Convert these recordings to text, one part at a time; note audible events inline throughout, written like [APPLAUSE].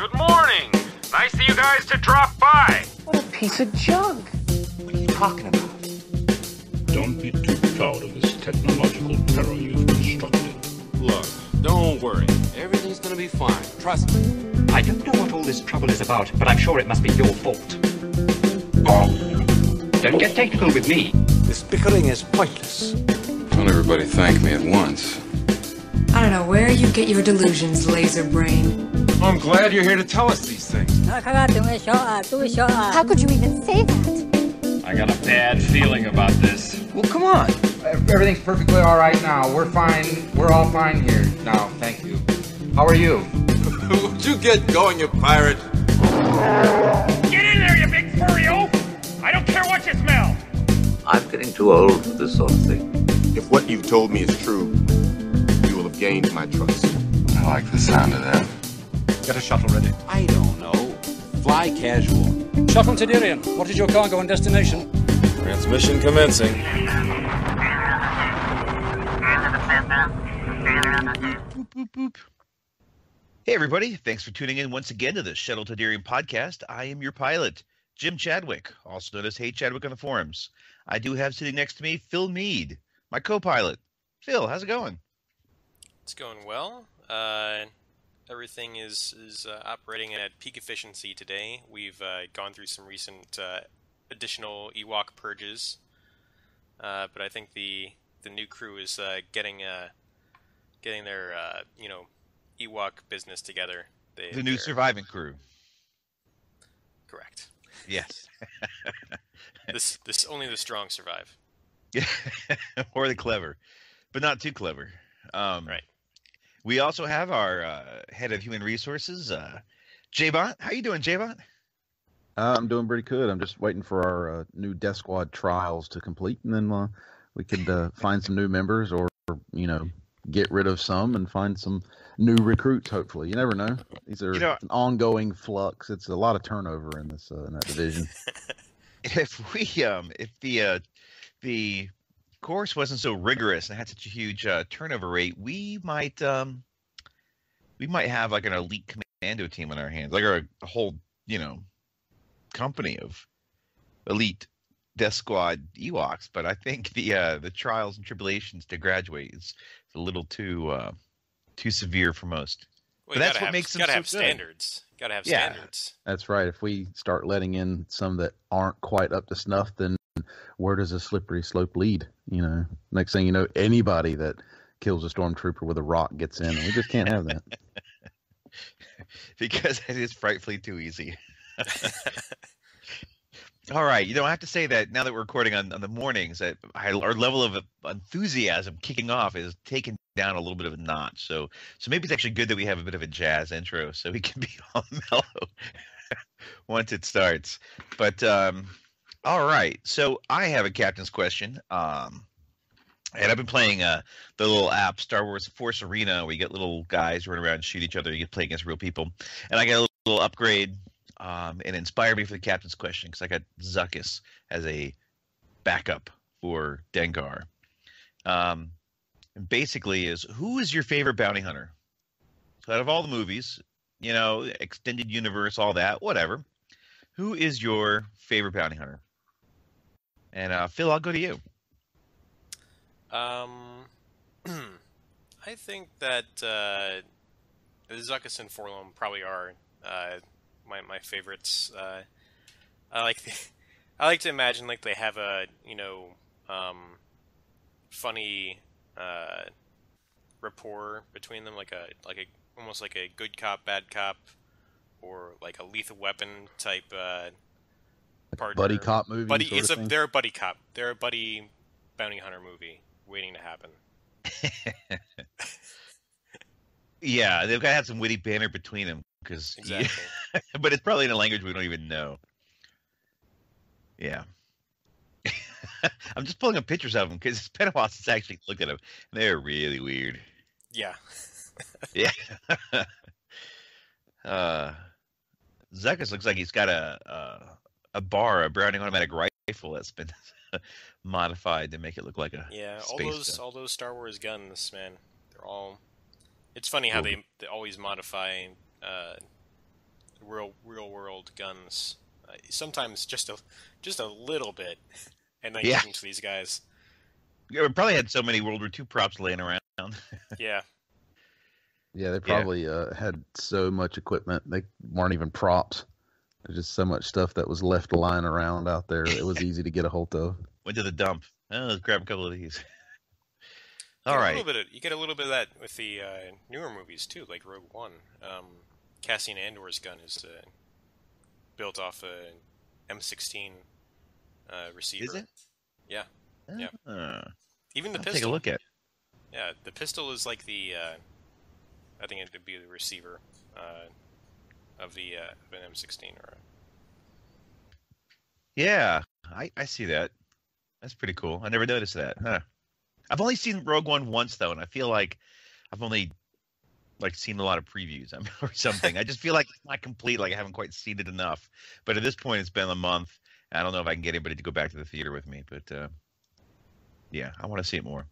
Good morning. Nice of you guys to drop by. What a piece of junk. What are you talking about? Don't be too proud of this technological terror you've constructed. Look, don't worry. Everything's gonna be fine. Trust me. I don't know what all this trouble is about, but I'm sure it must be your fault. Oh. Don't get technical with me. This bickering is pointless. Don't everybody thank me at once. I don't know where you get your delusions, laser brain. I'm glad you're here to tell us these things. How How could you even say that? I got a bad feeling about this. Well, come on. Everything's perfectly all right now. We're fine. We're all fine here now. Thank you. How are you? [LAUGHS] Would you get going, you pirate? Get in there, you big furry oaf! I don't care what you smell! I'm getting too old for this sort of thing. If what you've told me is true, you will have gained my trust. I like the sound of that. Get a shuttle ready. I don't know. Fly casual. Shuttle Tydirium, what is your cargo and destination? Transmission commencing. Boop, boop, boop. Hey, everybody. Thanks for tuning in once again to the Shuttle Tydirium podcast. I am your pilot, Jim Chadwick, also known as Hey Chadwick on the forums. I do have sitting next to me Phil Mead, my co pilot. Phil, how's it going? It's going well. Uh, everything is, is uh, operating at peak efficiency today. We've uh, gone through some recent uh, additional Ewok purges, uh, but I think the the new crew is uh, getting uh, getting their uh, you know Ewok business together. They, The new surviving crew. Correct. Yes. [LAUGHS] This this only the strong survive. Yeah, [LAUGHS] or the clever, but not too clever. Um, Right. We also have our uh, head of human resources, uh, Jbot. How you doing, Jbot? Uh, I'm doing pretty good. I'm just waiting for our uh, new Death Squad trials to complete, and then uh, we could uh, find some new members, or you know, get rid of some and find some new recruits. Hopefully, you never know. These are You know- an ongoing flux. It's a lot of turnover in this uh, in that division. [LAUGHS] If we, um, if the uh, the course wasn't so rigorous and had such a huge uh, turnover rate, we might, um, we might have like an elite commando team on our hands, like a, a whole, you know, company of elite Death Squad Ewoks. But I think the uh, the trials and tribulations to graduate is a little too uh, too severe for most. Well, But you what have, makes them gotta so have good. standards. Gotta have Yeah. standards. That's right. If we start letting in some that aren't quite up to snuff, then where does a slippery slope lead? You know, next thing you know, anybody that kills a stormtrooper with a rock gets in. We just can't have that. [LAUGHS] because it is frightfully too easy. [LAUGHS] All right, you know, I have to say that now that we're recording on, on the mornings, that our level of enthusiasm kicking off is taken down a little bit of a notch. So, so maybe it's actually good that we have a bit of a jazz intro, so we can [LAUGHS] be all mellow once it starts. But um, all right, so I have a captain's question. Um, and I've been playing uh, the little app Star Wars Force Arena, where you get little guys run around and shoot each other. You play against real people, and I got a little upgrade um, and inspired me for the captain's question because I got Zuckuss as a backup for Dengar. Um, and basically, is who is your favorite bounty hunter? So out of all the movies, you know, extended universe, all that, whatever. Who is your favorite bounty hunter? And uh, Phil, I'll go to you. Um, [CLEARS THROAT] I think that uh, Zuckuss and 4-LOM probably are uh, my my favorites. Uh, I like the, [LAUGHS] I like to imagine like they have a you know um, funny uh, rapport between them, like a like a almost like a good cop bad cop, or like a lethal weapon type. Uh, partner. buddy cop movie Buddy, it's a thing? they're a buddy cop. They're a buddy bounty hunter movie waiting to happen. [LAUGHS] Yeah, they've got to have some witty banner between them because, [LAUGHS] Exactly. but it's probably in a language we don't even know. Yeah. [LAUGHS] I'm just pulling up pictures of them because it's been a while since I actually looked at them. They're really weird. Yeah. Yeah. uh, Zuckuss looks like he's got a a, a bar, a Browning automatic rifle that's been [LAUGHS] modified to make it look like a Yeah, all those gun. all those Star Wars guns, man, they're all. It's funny how they, they always modify uh, real real world guns. Uh, sometimes just a just a little bit, [LAUGHS] and then Yeah. give them to these guys. Yeah, we probably had so many World War II props laying around. [LAUGHS] Yeah. Yeah, they probably uh, had so much equipment they weren't even props. There's just so much stuff that was left lying around out there. It was easy to get a hold of. [LAUGHS] Went to the dump. Oh, let's grab a couple of these. [LAUGHS] All right. A little bit of, you get a little bit of that with the uh, newer movies too, like Rogue One. Um, Cassian Andor's gun is uh, built off a M16 uh, receiver. Is it? Yeah. Yeah. Uh, Even the I'll pistol. take a look at. Yeah, the pistol is like the. Uh, I think it would be the receiver uh, of the uh, of an M16 or. Yeah, I, I see that. That's pretty cool. I never noticed that. Huh. I've only seen Rogue One once though, and I feel like I've only like seen a lot of previews [LAUGHS] or something. I just feel like it's not complete. Like I haven't quite seen it enough. But at this point, it's been a month. I don't know if I can get anybody to go back to the theater with me, but uh, yeah, I want to see it more.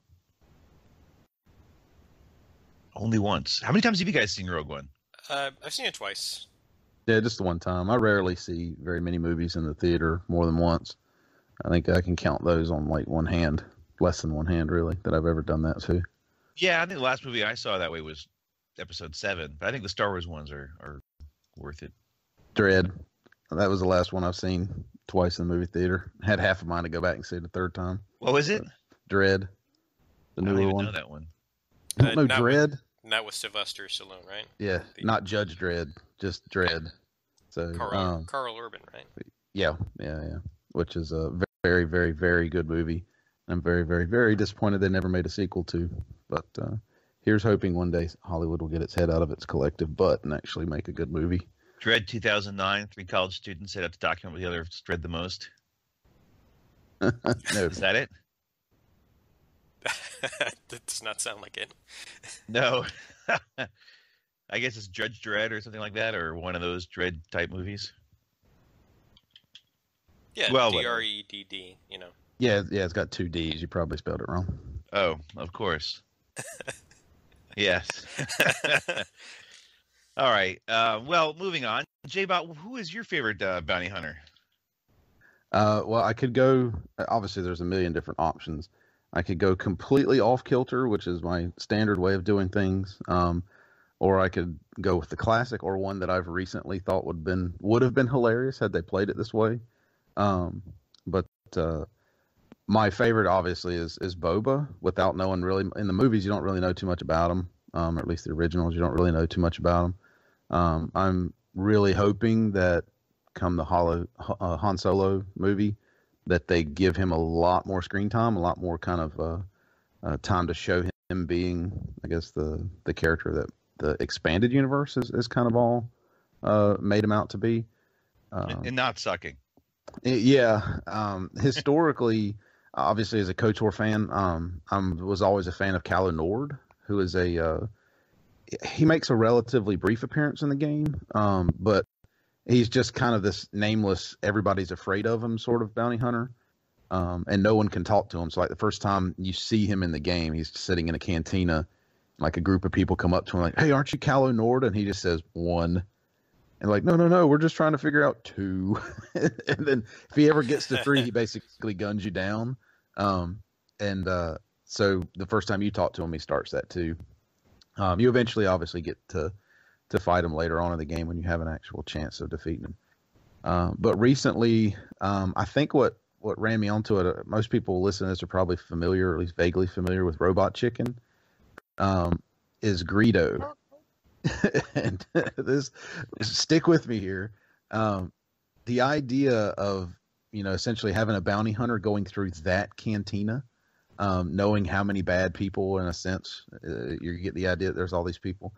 Only once. How many times have you guys seen Rogue One? Uh, I've seen it twice. Yeah, just the one time. I rarely see very many movies in the theater more than once. I think I can count those on like one hand, less than one hand, really, that I've ever done that to. Yeah, I think the last movie I saw that way was Episode Seven, but I think the Star Wars ones are are worth it. Dredd. That was the last one I've seen twice in the movie theater. Had half of mine to go back and see it a third time. What was it? Dredd. The I newer one. know that one. You don't Uh, know not with- Dredd? Not with Sylvester Stallone, right? Yeah, not Judge Dredd, just Dredd. So, Carl um, Karl Urban, right? yeah, yeah, yeah. Which is a very, very, very good movie. I'm very, very, very disappointed they never made a sequel to. But uh, here's hoping one day Hollywood will get its head out of its collective butt and actually make a good movie. Dread 2009. Three college students set out to document what the other dread the most. [LAUGHS] no, Is that it? [LAUGHS] that does not sound like it. [LAUGHS] No. [LAUGHS] I guess it's Judge Dredd or something like that, or one of those Dread type movies. Yeah, Well, D whatever. R E D D. You know. yeah, yeah, it's got two D's. You probably spelled it wrong. Oh, of course. yes. All right. Uh, well, moving on. J Bot, who is your favorite uh, bounty hunter? Uh, well, I could go. Obviously, there's a million different options. I could go completely off kilter, which is my standard way of doing things, um, or I could go with the classic, or one that I've recently thought would been would have been hilarious had they played it this way. Um, but uh, my favorite, obviously, is is Boba. Without knowing really in the movies, you don't really know too much about him, um, or at least the originals, you don't really know too much about him. Um, I'm really hoping that come the Hollow, uh, Han Solo movie, that they give him a lot more screen time, a lot more kind of uh, uh, time to show him being, I guess, the the character that the expanded universe is, is kind of all uh, made him out to be. Um, and not sucking. yeah, um, historically, obviously, as a KOTOR fan, um, I was always a fan of Calo Nord, who is a uh, he makes a relatively brief appearance in the game, um, but he's just kind of this nameless, everybody's afraid of him sort of bounty hunter, um, and no one can talk to him. So, like the first time you see him in the game, he's sitting in a cantina, like a group of people come up to him like, "Hey, aren't you Calo Nord?" And he just says one. And like, no, no, no, we're just trying to figure out two. [LAUGHS] and then if he ever gets to three, he basically guns you down. Um, and uh, so the first time you talk to him, he starts that too. Um, you eventually, obviously, get to to fight him later on in the game when you have an actual chance of defeating him. Um, but recently, um, I think what what ran me onto it. Uh, most people listening to this are probably familiar, or at least vaguely familiar, with Robot Chicken. Um, is Greedo [LAUGHS] and this stick with me here um, the idea of you know essentially having a bounty hunter going through that cantina um, knowing how many bad people in a sense uh, you get the idea that there's all these people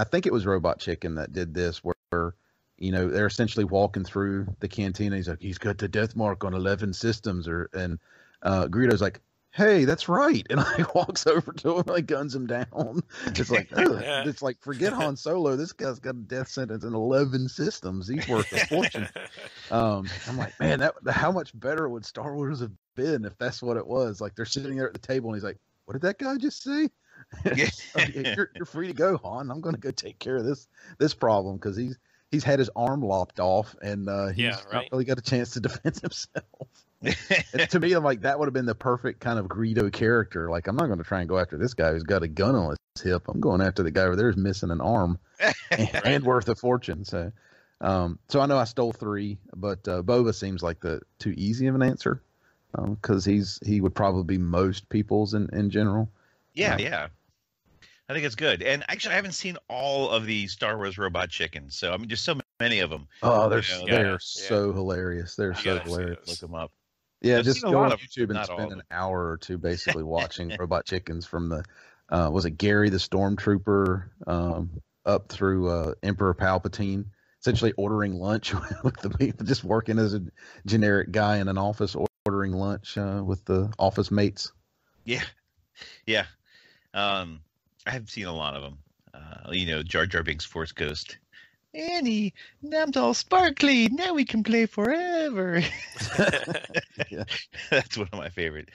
i think it was robot chicken that did this where you know they're essentially walking through the cantina he's like he's got the death mark on 11 systems or and uh Greedo's like hey, that's right. And [LAUGHS] like walks over to him and like guns him down. [LAUGHS] It's like, it's like, forget Han Solo. This guy's got a death sentence in 11 systems. He's worth a fortune. [LAUGHS] um, I'm like, man, that how much better would Star Wars have been if that's what it was? Like they're sitting there at the table and he's like, what did that guy just say? [LAUGHS] you're, you're free to go, Han. I'm going to go take care of this this problem because he's he's had his arm lopped off, and uh, he's Yeah, not really got a chance to defend [LAUGHS] himself. [LAUGHS] And to me, I'm like that would have been the perfect kind of Greedo character. Like, I'm not going to try and go after this guy who's got a gun on his hip. I'm going after the guy over there who's missing an arm and, and worth a fortune. So, um, so I know I stole three, but uh, Boba seems like the too easy of an answer because he's he would probably be most people's in in general. Yeah, yeah. I think it's good. And actually, I haven't seen all of the Star Wars robot chickens, so I mean, there's so many of them. Oh, they're You know, they're yeah. so hilarious. They're so hilarious. Look them up. Yeah, I've just go on them, YouTube and spend an hour or two basically [LAUGHS] watching robot chickens from the uh, was it Gary the Stormtrooper um, up through uh, Emperor Palpatine, essentially ordering lunch [LAUGHS] with the people, just working as a generic guy in an office ordering lunch uh, with the office mates. Yeah, yeah. Um, I have seen a lot of them. Uh, you know, Jar Jar Binks Force Ghost. Annie, now I'm all sparkly. Now we can play forever. [LAUGHS] Yeah. That's one of my favorite.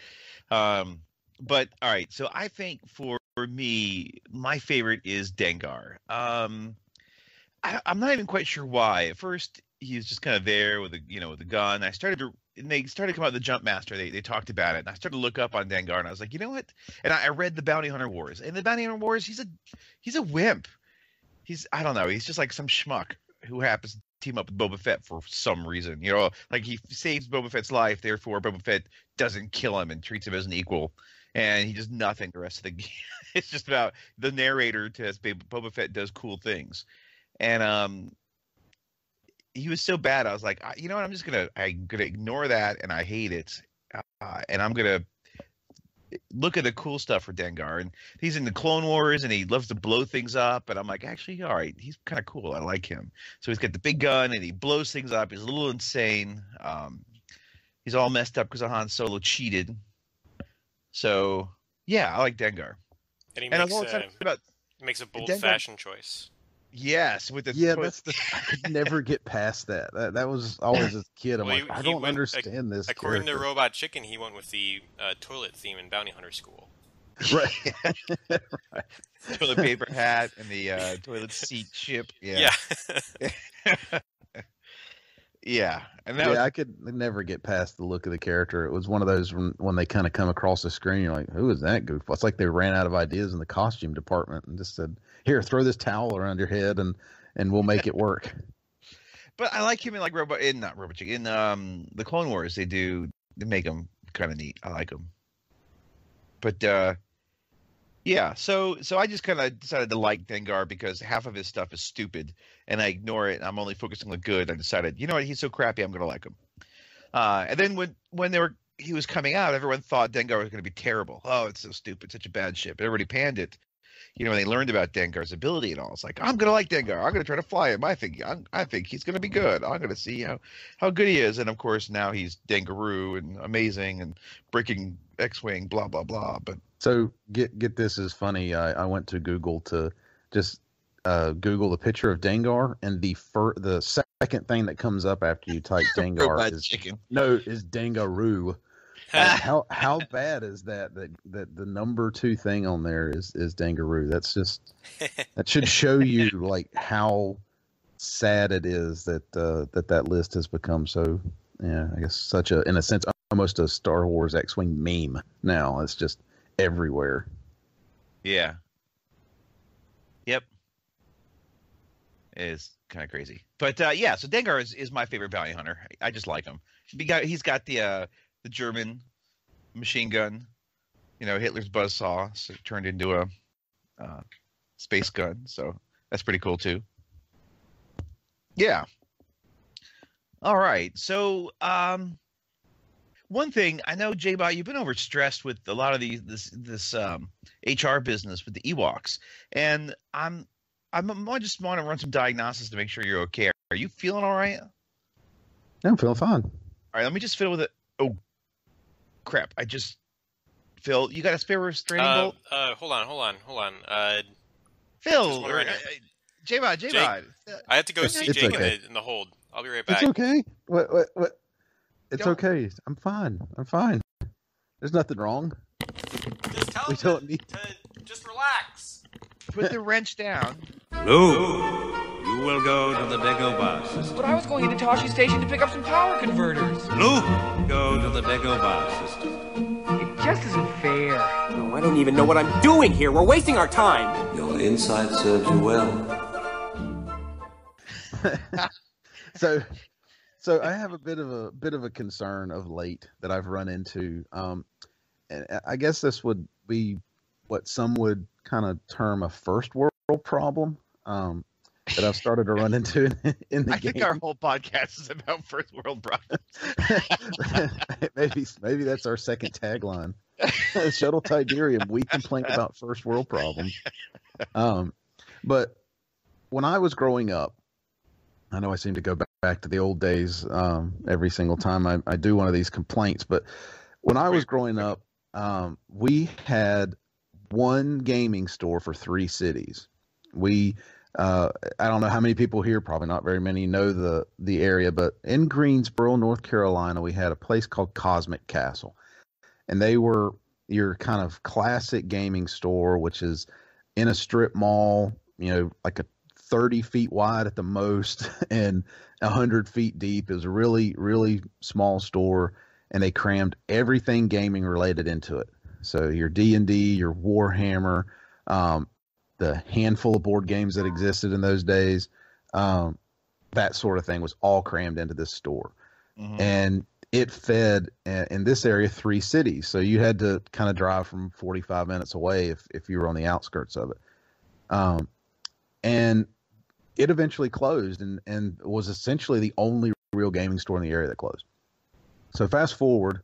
Um, but all right, so I think for, for me, my favorite is Dengar. Um, I, I'm not even quite sure why. At first, he was just kind of there with a you know with a gun. I started to and they started to come out the Jump Master. They they talked about it, and I started to look up on Dengar, and I was like, you know what? And I, I read the Bounty Hunter Wars, and the Bounty Hunter Wars, he's a he's a wimp. He's I don't know. He's just like some schmuck who happens to team up with Boba Fett for some reason. You know, like he saves Boba Fett's life, therefore Boba Fett doesn't kill him and treats him as an equal, and he does nothing the rest of the game. [LAUGHS] it's just about the narrator Boba Boba Fett does cool things, and um, he was so bad. I was like, I, you know what? I'm just gonna I'm gonna ignore that, and I hate it, uh, and I'm gonna look at the cool stuff for Dengar. And he's in the Clone Wars, and he loves to blow things up. And I'm like, actually, all right, he's kind of cool. I like him. So he's got the big gun, and he blows things up. He's a little insane. Um, he's all messed up because Han Solo cheated. So yeah, I like Dengar. And he And makes, uh, about makes a bold Dengar- fashion choice. Yes with the Yeah, toy- that's the [LAUGHS] I could never get past that. That that was always as a kid. I'm Well, like, he- I don't went- understand this. According character. to Robot Chicken, he went with the uh, toilet theme in Bounty Hunter School. right. [LAUGHS] [LAUGHS] toilet paper hat and the uh, toilet seat chip. Yeah. Yeah. Yeah. And yeah, was I could never get past the look of the character. It was one of those when, when they kind of come across the screen, you're like, who is that goofball? It's like they ran out of ideas in the costume department and just said, here, throw this towel around your head and, and we'll make it work. But I like him in like Robot in not Robot in um the Clone Wars. They do they make him kind of neat. I like him. But uh yeah, so so I just kind of decided to like Dengar because half of his stuff is stupid, and I ignore it. I'm only focusing on the good. I decided, you know what, he's so crappy, I'm gonna like him. Uh, and then when when they were he was coming out, everyone thought Dengar was gonna be terrible. Oh, it's so stupid, such a bad ship. Everybody panned it. You know, when they learned about Dengar's ability and all, it's like I'm gonna like Dengar. I'm gonna try to fly him. I think I'm, I think he's gonna be good. I'm gonna see how how good he is. And of course, now he's Dengaroo and amazing and breaking X-wing, blah blah blah. But So get get this is funny. I, I went to Google to just uh, Google the picture of Dengar, and the fir- the second thing that comes up after you type [LAUGHS] Dengar is chicken. no is Dengaroo. [LAUGHS] How how bad is that? That that the number two thing on there is is Dengaroo. That's just that should show you like how sad it is that uh, that that list has become so yeah I guess such a in a sense almost a Star Wars X-wing meme now. It's just everywhere. Yeah. Yep. Is kind of crazy, but uh, yeah. So Dengar is, is my favorite bounty hunter. I just like him. He got he's got the uh, the German machine gun, you know, Hitler's buzzsaw so it turned into a uh, space gun. So that's pretty cool too. Yeah. All right. So um, one thing I know, J-Bot, you've been overstressed with a lot of these this this um, HR business with the Ewoks, and I'm I'm I just want to run some diagnosis to make sure you're okay. Are you feeling all right? Yeah, I'm feeling fine. All right, let me just fiddle with it. Crap! I just Phil, you got a spare restraining Uh, bolt? uh, hold on, hold on, hold on. Uh, Phil, just one right or- here. uh, J-Bot, J-Bot. I have to go see It's Jake okay. in, the, in the hold. I'll be right back. It's okay. What what what? It's Don't- okay. I'm fine. I'm fine. There's nothing wrong. Just tell We him don't need. to just relax. Put the wrench down. Hello. You will go to the Dagobah system. But I was going into Tosche Station to pick up some power converters. Luke, go to the Dagobah system. It just isn't fair. No, I don't even know what I'm doing here. We're wasting our time. Your insight serves you well. [LAUGHS] so so I have a bit of a bit of a concern of late that I've run into. Um, and I guess this would be what some would kind of term a first world problem. Um, that I've started to run into in, the I game. think our whole podcast is about first world problems. [LAUGHS] maybe maybe that's our second tagline. [LAUGHS] Shuttle Tydirium, we complain about first world problems. Um, but when I was growing up, I know I seem to go back, back to the old days um, every single time I, I do one of these complaints. But when I was growing up, um, we had one gaming store for three cities. We uh, I don't know how many people here, probably not very many, know the the area, but in Greensboro, North Carolina, we had a place called Cosmic Castle, and they were your kind of classic gaming store, which is in a strip mall, you know, like a 30 feet wide at the most [LAUGHS] and 100 feet deep. Was a really, really small store, and they crammed everything gaming related into it. So your D and D, your Warhammer, um, the handful of board games that existed in those days, um, that sort of thing was all crammed into this store, mm-hmm. and it fed in this area three cities. So you had to kind of drive from 45 minutes away if if you were on the outskirts of it. Um, and it eventually closed and and was essentially the only real gaming store in the area that closed. So fast forward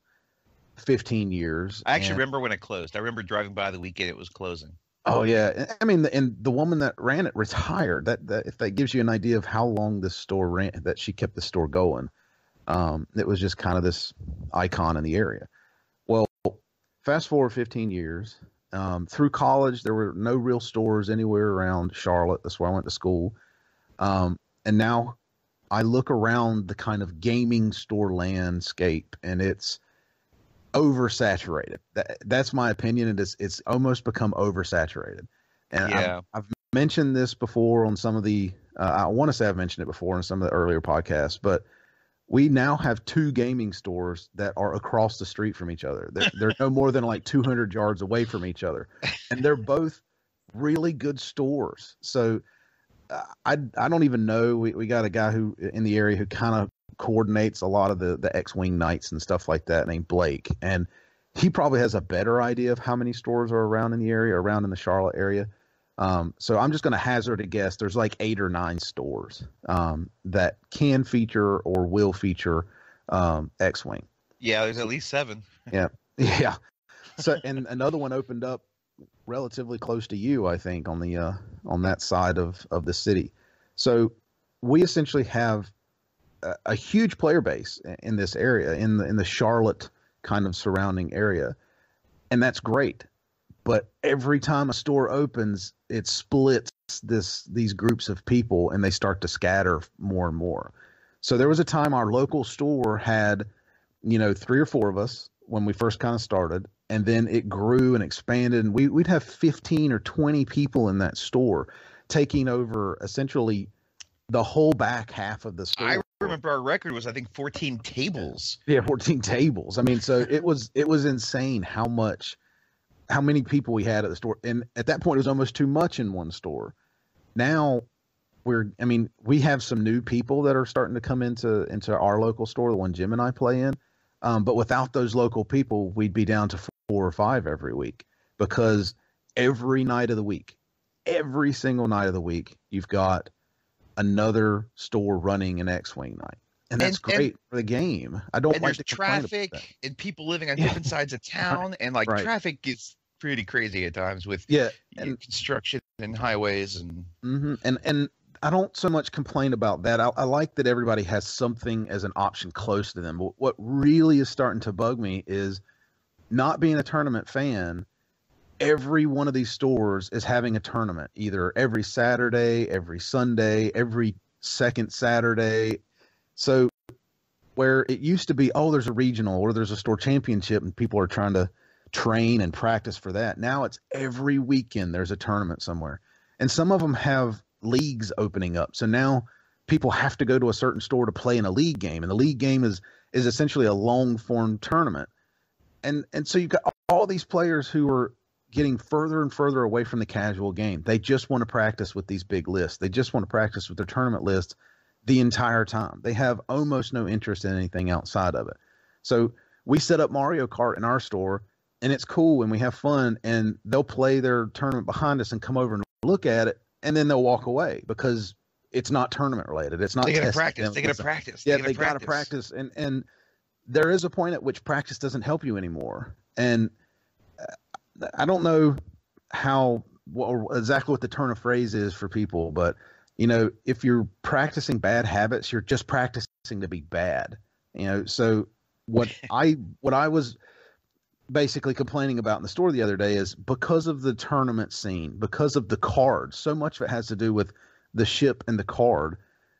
15 years. I actually remember when it closed. I remember driving by the weekend it was closing. Oh yeah, I mean, and the woman that ran it retired. That that if that gives you an idea of how long this store ran, that she kept the store going. Um, it was just kind of this icon in the area. Well, fast forward 15 years. Um, through college, there were no real stores anywhere around Charlotte. That's where I went to school. Um, and now I look around the kind of gaming store landscape, and it's oversaturated. That, that's my opinion. It is it's almost become oversaturated. And yeah. I've, I've mentioned this before on some of the uh, I want to say I've mentioned it before in some of the earlier podcasts, but we now have two gaming stores that are across the street from each other. They're, they're no more than like 200 yards away from each other, and they're both really good stores. So uh, I I don't even know. We we got a guy who in the area who kind of coordinates a lot of the the X-wing nights and stuff like that, named Blake, and he probably has a better idea of how many stores are around in the area, around in the Charlotte area. Um, so I'm just going to hazard a guess. There's like eight or nine stores um, that can feature or will feature um, X-wing. Yeah, there's at least seven. [LAUGHS] yeah, yeah. So and another one opened up relatively close to you, I think, on the uh, on that side of of the city. So we essentially have a, a huge player base in this area, in the in the Charlotte kind of surrounding area, and that's great. But every time a store opens, it splits this these groups of people, and they start to scatter more and more. So there was a time our local store had, you know, three or four of us when we first kind of started, and then it grew and expanded, and we, we'd have fifteen or twenty people in that store, taking over essentially the whole back half of the store. I remember our record was I think 14 tables. Yeah, 14 tables. I mean, so [LAUGHS] it was it was insane how much how many people we had at the store. And at that point it was almost too much in one store. Now we're I mean, we have some new people that are starting to come into into our local store, the one Jim and I play in. Um, but without those local people, we'd be down to four or five every week because every night of the week, every single night of the week, you've got another store running an X-wing night. And that's and, great and, for the game. I don't and like there's traffic and people living on yeah. different sides of [LAUGHS] town, and like right. traffic is pretty crazy at times with yeah and construction and highways and mm-hmm. and and I don't so much complain about that. I, I, like that everybody has something as an option close to them. But what really is starting to bug me is not being a tournament fan every one of these stores is having a tournament either every Saturday, every Sunday, every second Saturday. So where it used to be, oh, there's a regional or there's a store championship and people are trying to train and practice for that. Now it's every weekend there's a tournament somewhere. And some of them have leagues opening up. So now people have to go to a certain store to play in a league game, and the league game is is essentially a long form tournament. And and so you've got all these players who are getting further and further away from the casual game. They just want to practice with these big lists. They just want to practice with their tournament lists the entire time. They have almost no interest in anything outside of it. So we set up Mario Kart in our store and it's cool and we have fun and they'll play their tournament behind us and come over and look at it and then they'll walk away because it's not tournament related. It's not they gotta practice. They gotta practice. Yeah, they, they gotta, gotta practice. And and there is a point at which practice doesn't help you anymore. And I don't know how well, exactly what the turn of phrase is for people, but you know, if you're practicing bad habits, you're just practicing to be bad. You know, so what [LAUGHS] I what I was basically complaining about in the store the other day is because of the tournament scene, because of the cards, so much of it has to do with the ship and the card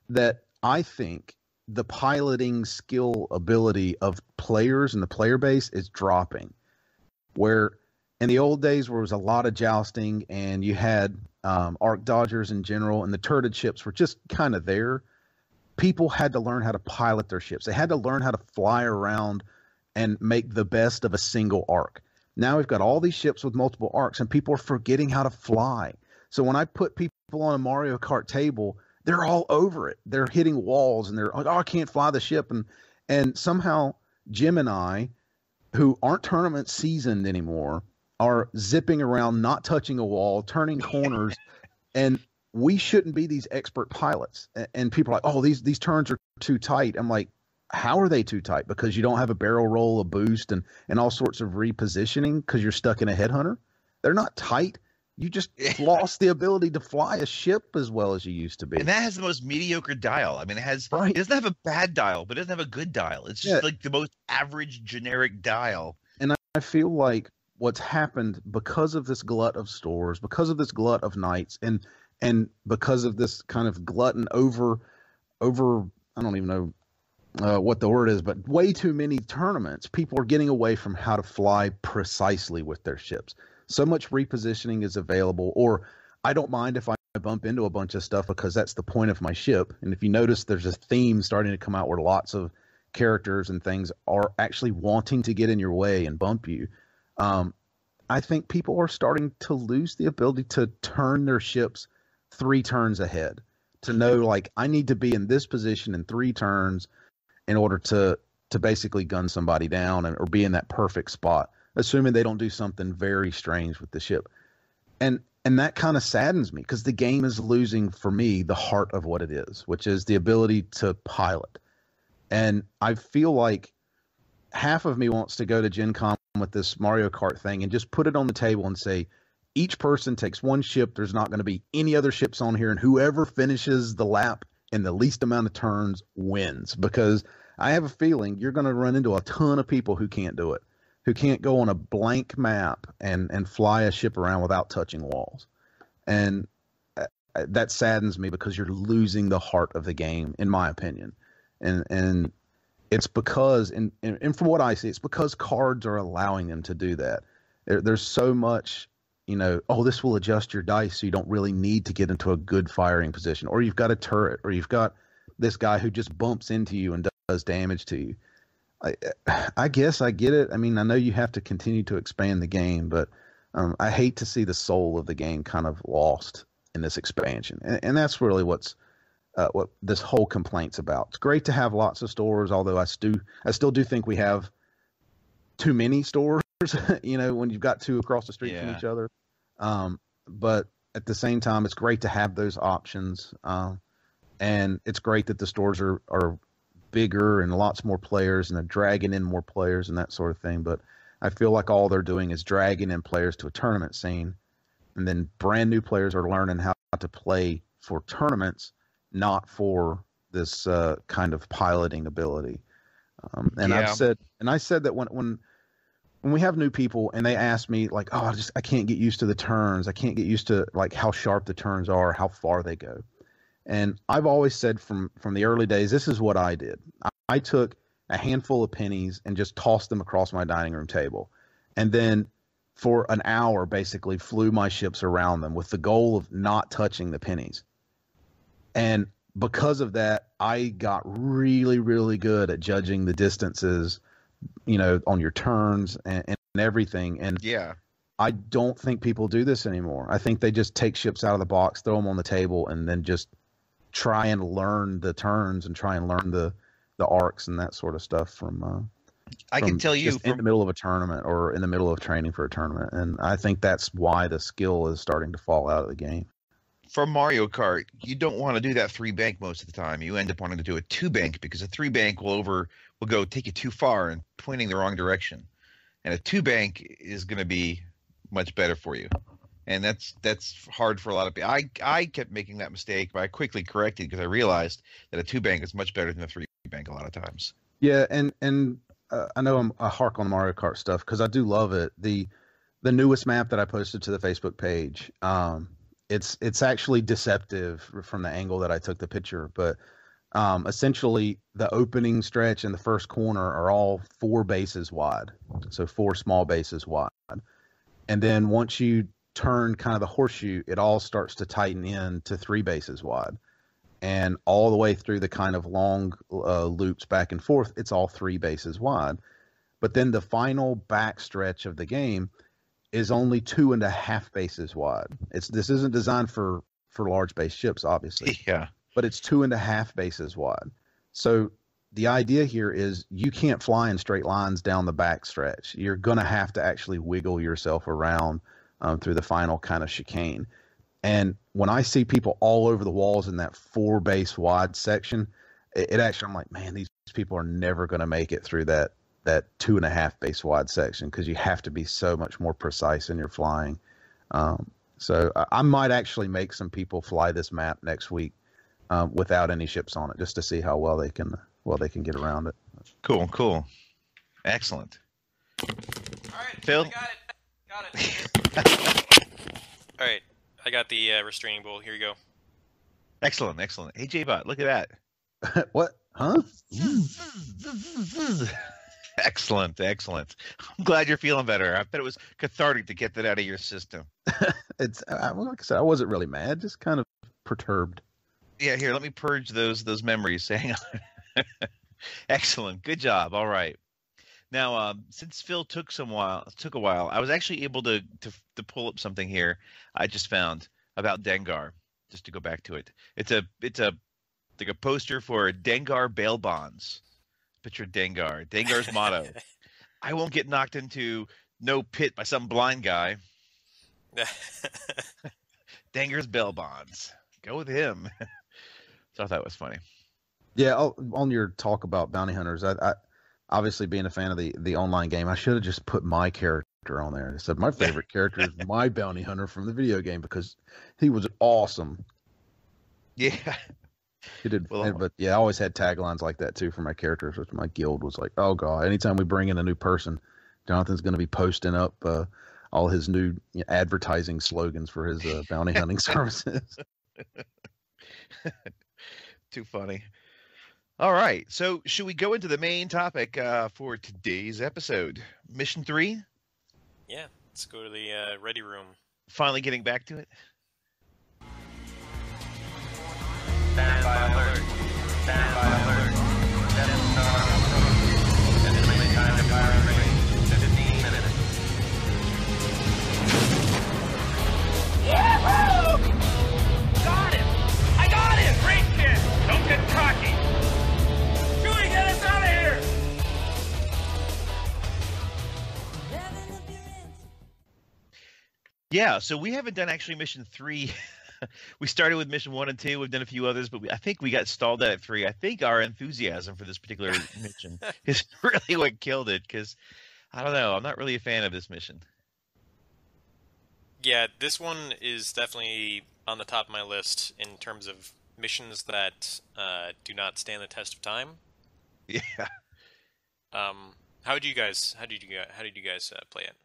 that I think the piloting skill ability of players and the player base is dropping. Where in the old days where there was a lot of jousting and you had um, arc dodgers in general and the turreted ships were just kind of there, people had to learn how to pilot their ships. They had to learn how to fly around and make the best of a single arc. Now we've got all these ships with multiple arcs and people are forgetting how to fly. So when I put people on a Mario Kart table, they're all over it. They're hitting walls and they're like, oh, I can't fly the ship. And and somehow Jim and I, who aren't tournament seasoned anymore, are zipping around, not touching a wall, turning corners, and we shouldn't be these expert pilots. And people are like, oh, these these turns are too tight. I'm like, how are they too tight? Because you don't have a barrel roll, a boost, and and all sorts of repositioning because you're stuck in a headhunter. They're not tight. You just [LAUGHS] lost the ability to fly a ship as well as you used to be. And that has the most mediocre dial. I mean, it has right. It doesn't have a bad dial, but it doesn't have a good dial. It's just yeah. like the most average generic dial. And I feel like what's happened because of this glut of stores, because of this glut of nights, and and because of this kind of glutton over over I don't even know uh, what the word is, but way too many tournaments. People are getting away from how to fly precisely with their ships so much repositioning is available or i don't mind if i bump into a bunch of stuff because that's the point of my ship and if you notice there's a theme starting to come out where lots of characters and things are actually wanting to get in your way and bump you um, i think people are starting to lose the ability to turn their ships three turns ahead to know like i need to be in this position in three turns in order to to basically gun somebody down and, or be in that perfect spot assuming they don't do something very strange with the ship. And and that kind of saddens me because the game is losing for me the heart of what it is, which is the ability to pilot. And I feel like half of me wants to go to Gen Con with this Mario Kart thing and just put it on the table and say, each person takes one ship. There's not going to be any other ships on here, and whoever finishes the lap in the least amount of turns wins. Because I have a feeling you're going to run into a ton of people who can't do it who can't go on a blank map and and fly a ship around without touching walls, and uh, uh, that saddens me because you're losing the heart of the game, in my opinion, and and it's because and and, from what I see, it's because cards are allowing them to do that. There, there's so much you know, oh, this will adjust your dice so you don't really need to get into a good firing position. Or you've got a turret, or you've got this guy who just bumps into you and does damage to you. I, I guess I get it. I mean, I know you have to continue to expand the game, but um, I hate to see the soul of the game kind of lost in this expansion, and, and that's really what's uh, what this whole complaint's about. It's great to have lots of stores, although I still I still do think we have too many stores. [LAUGHS] you know, when you've got two across the street yeah. from each other. Um, but at the same time, it's great to have those options. Um, and it's great that the stores are are bigger and lots more players and they're dragging in more players and that sort of thing. But I feel like all they're doing is dragging in players to a tournament scene, and then brand new players are learning how to play for tournaments, not for this uh, kind of piloting ability. Um, and yeah. I've said, and I said that when when when we have new people and they ask me like, oh, I just I can't get used to the turns. I can't get used to like how sharp the turns are, how far they go. And I've always said from from the early days, this is what I did. I, I took a handful of pennies and just tossed them across my dining room table, and then for an hour basically flew my ships around them with the goal of not touching the pennies. And because of that, I got really, really good at judging the distances, you know, on your turns and, and everything. And yeah, I don't think people do this anymore. I think they just take ships out of the box, throw them on the table, and then just try and learn the turns and try and learn the the arcs and that sort of stuff from. Uh, I from can tell you just in the middle of a tournament or in the middle of training for a tournament, and I think that's why the skill is starting to fall out of the game. For Mario Kart, you don't want to do that three bank most of the time. You end up wanting to do a two bank because a three bank will over will go take you too far and pointing the wrong direction, and a two bank is going to be much better for you. And that's that's hard for a lot of people. I I kept making that mistake, but I quickly corrected because I realized that a two bank is much better than a three bank a lot of times. Yeah, and and uh, I know I'm a hark on Mario Kart stuff because I do love it. The the newest map that I posted to the Facebook page, um, it's it's actually deceptive from the angle that I took the picture, but um, essentially the opening stretch and the first corner are all four bases wide, so four small bases wide, and then once you turn kind of the horseshoe, it all starts to tighten in to three bases wide and all the way through the kind of long uh, loops back and forth, it's all three bases wide. But then the final back stretch of the game is only two and a half bases wide. It's this isn't designed for for large base ships, obviously. [LAUGHS] Yeah. But it's two and a half bases wide. So the idea here is you can't fly in straight lines down the back stretch. You're gonna have to actually wiggle yourself around um, through the final kind of chicane. And when I see people all over the walls in that four base wide section, it, it actually I'm like, man, these people are never going to make it through that that two and a half base wide section because you have to be so much more precise in your flying. Um, so I, I, might actually make some people fly this map next week um, without any ships on it, just to see how well they can well they can get around it. Cool, cool, excellent. All right, Phil. got it. Got it. [LAUGHS] All right. I got the uh, restraining bolt. Here you go. Excellent, excellent. Hey, J-Bot, look at that. [LAUGHS] what? Huh? [LAUGHS] excellent, excellent. I'm glad you're feeling better. I bet it was cathartic to get that out of your system. [LAUGHS] it's uh, like I said, I wasn't really mad, just kind of perturbed. Yeah, here, let me purge those those memories. [LAUGHS] Hang on. excellent, good job. All right. Now, um, since Phil took some while, took a while, I was actually able to, to to pull up something here. I just found about Dengar. Just to go back to it, it's a it's a like a poster for Dengar bail bonds. Picture Dengar. Dengar's motto: "I won't get knocked into no pit by some blind guy." [LAUGHS] Dengar's bail bonds. Go with him. [LAUGHS] so I thought that was funny. Yeah, oh, on your talk about bounty hunters, I, I obviously being a fan of the the online game, I should have just put my character on there. I said my favorite character is my bounty hunter from the video game because he was awesome. [LAUGHS] Yeah. He did, well, but yeah, I always had taglines like that too for my characters. Which my guild was like, "Oh god!" Anytime we bring in a new person, Jonathan's going to be posting up uh, all his new you know, advertising slogans for his uh, bounty hunting [LAUGHS] services. [LAUGHS] Too funny. All right. So, should we go into the main topic uh, for today's episode? Mission three? Yeah. Let's go to the uh, ready room. Finally getting back to it? Stand by alert. Stand by alert. Seven star. Estimated time to fire range. 15 minutes. Yahoo! Got him! I got him! Great kid! Don't get cocky! Chewie, get us out of here! Yeah, so we haven't done actually mission three. [LAUGHS] [LAUGHS] we started with mission one and two. We've done a few others, but we, I think we got stalled at three. I think our enthusiasm for this particular [LAUGHS] mission is [LAUGHS] really what killed it because I don't know. I'm not really a fan of this mission. Yeah, this one is definitely on the top of my list in terms of missions that uh, do not stand the test of time. Yeah. Um, how did you guys? How did you guys? How did you guys uh, play it?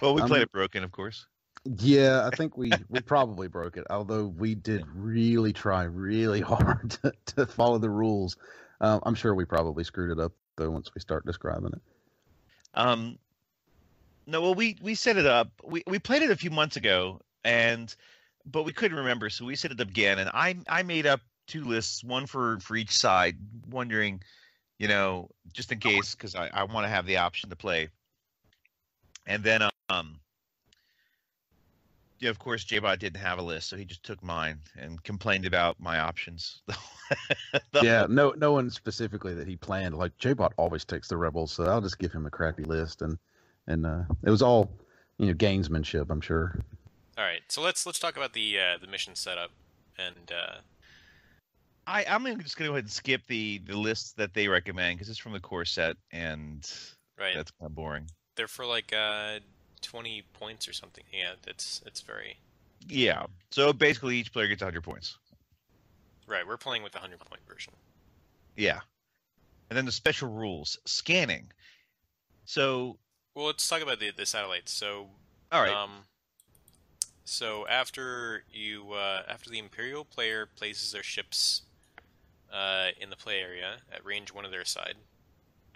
Well, we Um, played it broken, of course. Yeah, I think we we [LAUGHS] probably broke it. Although we did really try really [LAUGHS] hard to, to follow the rules. Um, I'm sure we probably screwed it up though once we start describing it. Um, no, well, we we set it up. We we played it a few months ago, and but we couldn't remember, so we set it up again, and I I made up two lists, one for for each side, wondering, you know, just in case, because I I want to have the option to play. And then um, yeah, of course, Jbot didn't have a list, so he just took mine and complained about my options. [LAUGHS] Yeah, no, no one specifically that he planned. Like Jbot always takes the rebels, so I'll just give him a crappy list, and and uh, it was all you know gamesmanship, I'm sure. All right, so let's let's talk about the uh, the mission setup, and uh, I I'm just gonna go ahead and skip the the lists that they recommend because it's from the core set, and Right. that's kind of boring. they're for like uh, twenty points or something. Yeah, it's it's very Yeah. So basically, each player gets 100 points. right. We're playing with the hundred point version. Yeah. And then the special rules scanning. So Well, let's talk about the the satellites. So, All right. Um, so after you uh, after the Imperial player places their ships uh, in the play area at range one of their side,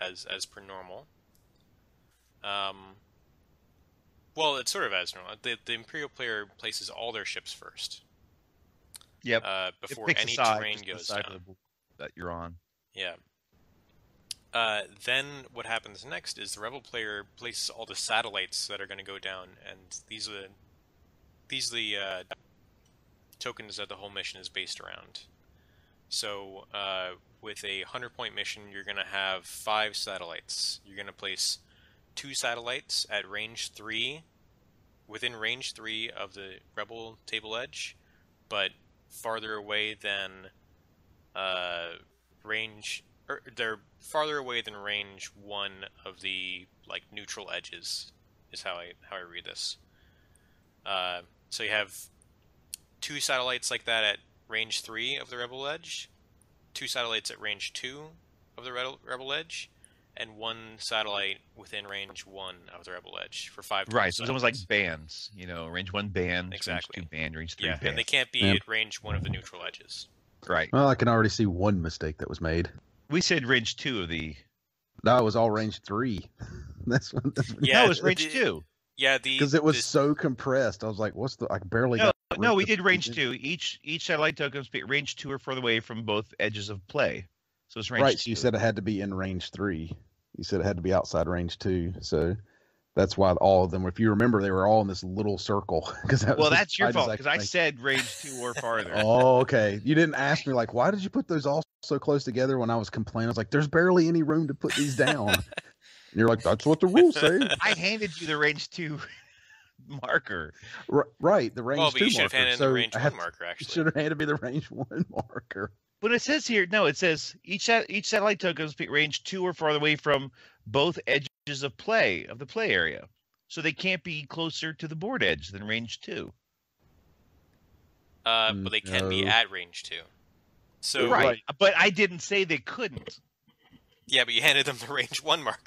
as as per normal. Um. Well, it's sort of as normal. The the Imperial player places all their ships first. Yep. Uh, before any side, terrain goes down. of the board that you're on. Yeah. Uh, then what happens next is the rebel player places all the satellites that are going to go down, and these are the, these are the uh, tokens that the whole mission is based around. So uh, with a hundred point mission, you're going to have five satellites. You're going to place two satellites at range three, within range three of the rebel table edge, but farther away than uh, range or they're farther away than range one of the like neutral edges is how I how I read this. Uh, so you have two satellites like that at range three of the rebel edge, two satellites at range two of the rebel, rebel edge, and one satellite within range one of the rebel edge for five. total Right. So it's almost like bands. You know, range one band, Exactly. range two band, range three yeah, band. and they can't be Yeah. at range one of the neutral edges. Right. Well, I can already see one mistake that was made. We said range two of the. That was all range three. [LAUGHS] that's what. That's Yeah, no, it was range the- two. Yeah, the because it was the- so compressed. I was like, "What's the?" I barely. No, got no, we did range [LAUGHS] two. Each each satellite token speed range two or further away from both edges of play. So it's range Right. two. So you said it had to be in range three. You said it had to be outside range two. So that's why all of them. If you remember, they were all in this little circle. [LAUGHS] Because well, that's your fault because I said range two or farther. Oh, [LAUGHS] okay. You didn't ask me like, why did you put those all so close together? When I was complaining, I was like, "There's barely any room to put these down." [LAUGHS] and you're like, "That's what the rules say." I handed you the range two marker. R- right, the range Well, but two you should have marker. handed in the range I one have- marker, actually. Should have handed me the range one marker. But it says here, no, it says each each satellite token speed range two or farther away from both edges of play of the play area, so they can't be closer to the board edge than range two. Uh, but they can be at range two. So right, but I didn't say they couldn't. Yeah, but you handed them the range [LAUGHS] one marker.